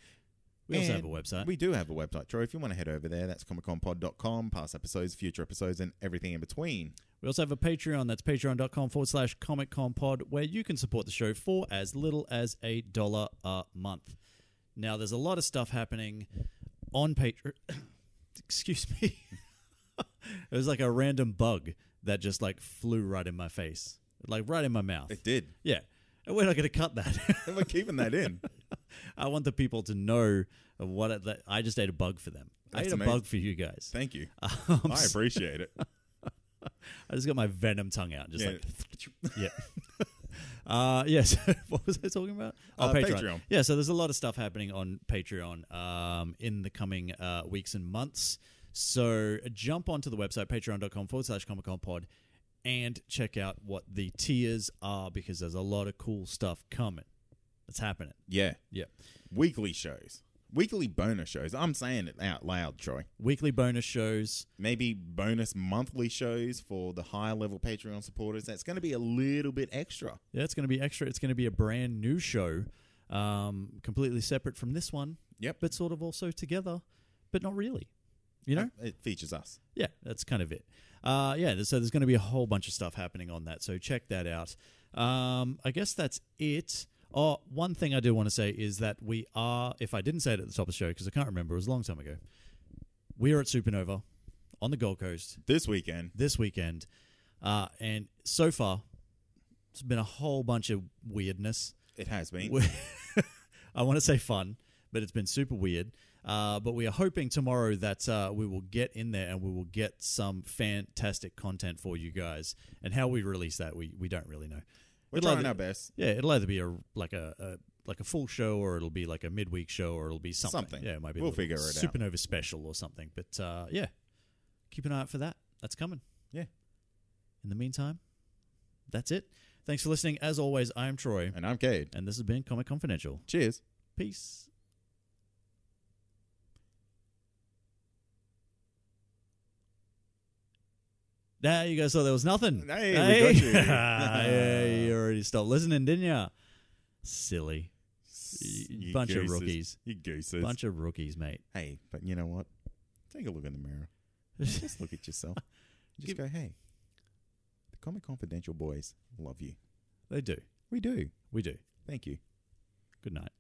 Speaker 2: We also have a website.
Speaker 1: We do have a website, Troy. If you want to head over there, that's comicconpod.com, past episodes, future episodes, and everything in between.
Speaker 2: We also have a Patreon. That's patreon.com forward slash Comic Con Pod, where you can support the show for as little as a dollar a month. Now, there's a lot of stuff happening on Patreon. Excuse me. it was like a random bug that just like flew right in my face, like right in my mouth.
Speaker 1: It did.
Speaker 2: Yeah. And we're not going to cut that.
Speaker 1: We're keeping that in.
Speaker 2: I want the people to know what it, that I just ate a bug for them. I
Speaker 1: That's
Speaker 2: ate a bug for you guys.
Speaker 1: Thank you.
Speaker 2: Um,
Speaker 1: I appreciate it.
Speaker 2: I just got my venom tongue out, just
Speaker 1: Yeah.
Speaker 2: like yeah. uh, yes. what was I talking about? Oh,
Speaker 1: Uh,
Speaker 2: Patreon.
Speaker 1: Patreon.
Speaker 2: Yeah. So there's a lot of stuff happening on Patreon um, in the coming uh, weeks and months. So jump onto the website patreon.com forward slash Comic Con Pod and check out what the tiers are because there's a lot of cool stuff coming. That's happening.
Speaker 1: Yeah.
Speaker 2: Yeah.
Speaker 1: Weekly shows. Weekly bonus shows. I'm saying it out loud, Troy.
Speaker 2: Weekly bonus shows.
Speaker 1: Maybe bonus monthly shows for the higher level Patreon supporters. That's going to be a little bit extra.
Speaker 2: Yeah, it's going to be extra. It's going to be a brand new show, um, completely separate from this one.
Speaker 1: Yep.
Speaker 2: But sort of also together, but not really. You know?
Speaker 1: It features us.
Speaker 2: Yeah, that's kind of it. Uh, yeah, so there's going to be a whole bunch of stuff happening on that. So check that out. Um, I guess that's it. Oh, one thing I do want to say is that we are, if I didn't say it at the top of the show, because I can't remember, it was a long time ago, we are at Supanova on the Gold Coast
Speaker 1: This weekend.
Speaker 2: this weekend. Uh, and so far, it's been a whole bunch of weirdness.
Speaker 1: It has been.
Speaker 2: We- I want to say fun, but it's been super weird. Uh, but we are hoping tomorrow that uh, we will get in there and we will get some fantastic content for you guys. And how we release that, we, we don't really know.
Speaker 1: We're trying our best.
Speaker 2: Yeah, it'll either be a like a, a, like a full show, or it'll be like a midweek show, or it'll be something.
Speaker 1: something.
Speaker 2: Yeah, it might be.
Speaker 1: We'll figure it Supanova out.
Speaker 2: Supanova special or something. But uh, yeah, keep an eye out for that. That's coming.
Speaker 1: Yeah.
Speaker 2: In the meantime, that's it. Thanks for listening. As always, I'm Troy.
Speaker 1: And I'm Cade.
Speaker 2: And this has been Comic Confidential.
Speaker 1: Cheers.
Speaker 2: Peace. Now you guys thought there was nothing.
Speaker 1: Hey, hey. we got you.
Speaker 2: yeah you stopped listening, didn't you? Silly.
Speaker 1: You
Speaker 2: Bunch of
Speaker 1: gooses.
Speaker 2: rookies.
Speaker 1: You gooses.
Speaker 2: Bunch of rookies, mate.
Speaker 1: hey, but you know what? Take a look in the mirror. Just look at yourself. Just
Speaker 2: Give-
Speaker 1: go, hey, the Comic Confidential boys love you.
Speaker 2: They do.
Speaker 1: We do.
Speaker 2: We do.
Speaker 1: Thank you.
Speaker 2: Good night.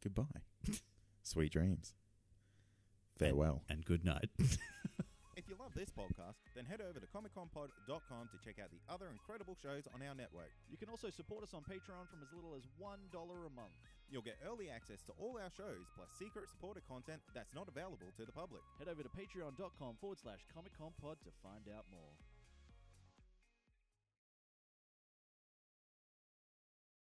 Speaker 1: Goodbye. Sweet dreams. Farewell.
Speaker 2: And good night.
Speaker 1: If you love this podcast, then head over to ComicConPod.com to check out the other incredible shows on our network.
Speaker 8: You can also support us on Patreon from as little as $1 a month.
Speaker 1: You'll get early access to all our shows, plus secret supporter content that's not available to the public.
Speaker 8: Head over to patreon.com forward slash Comic Con Pod to find out more.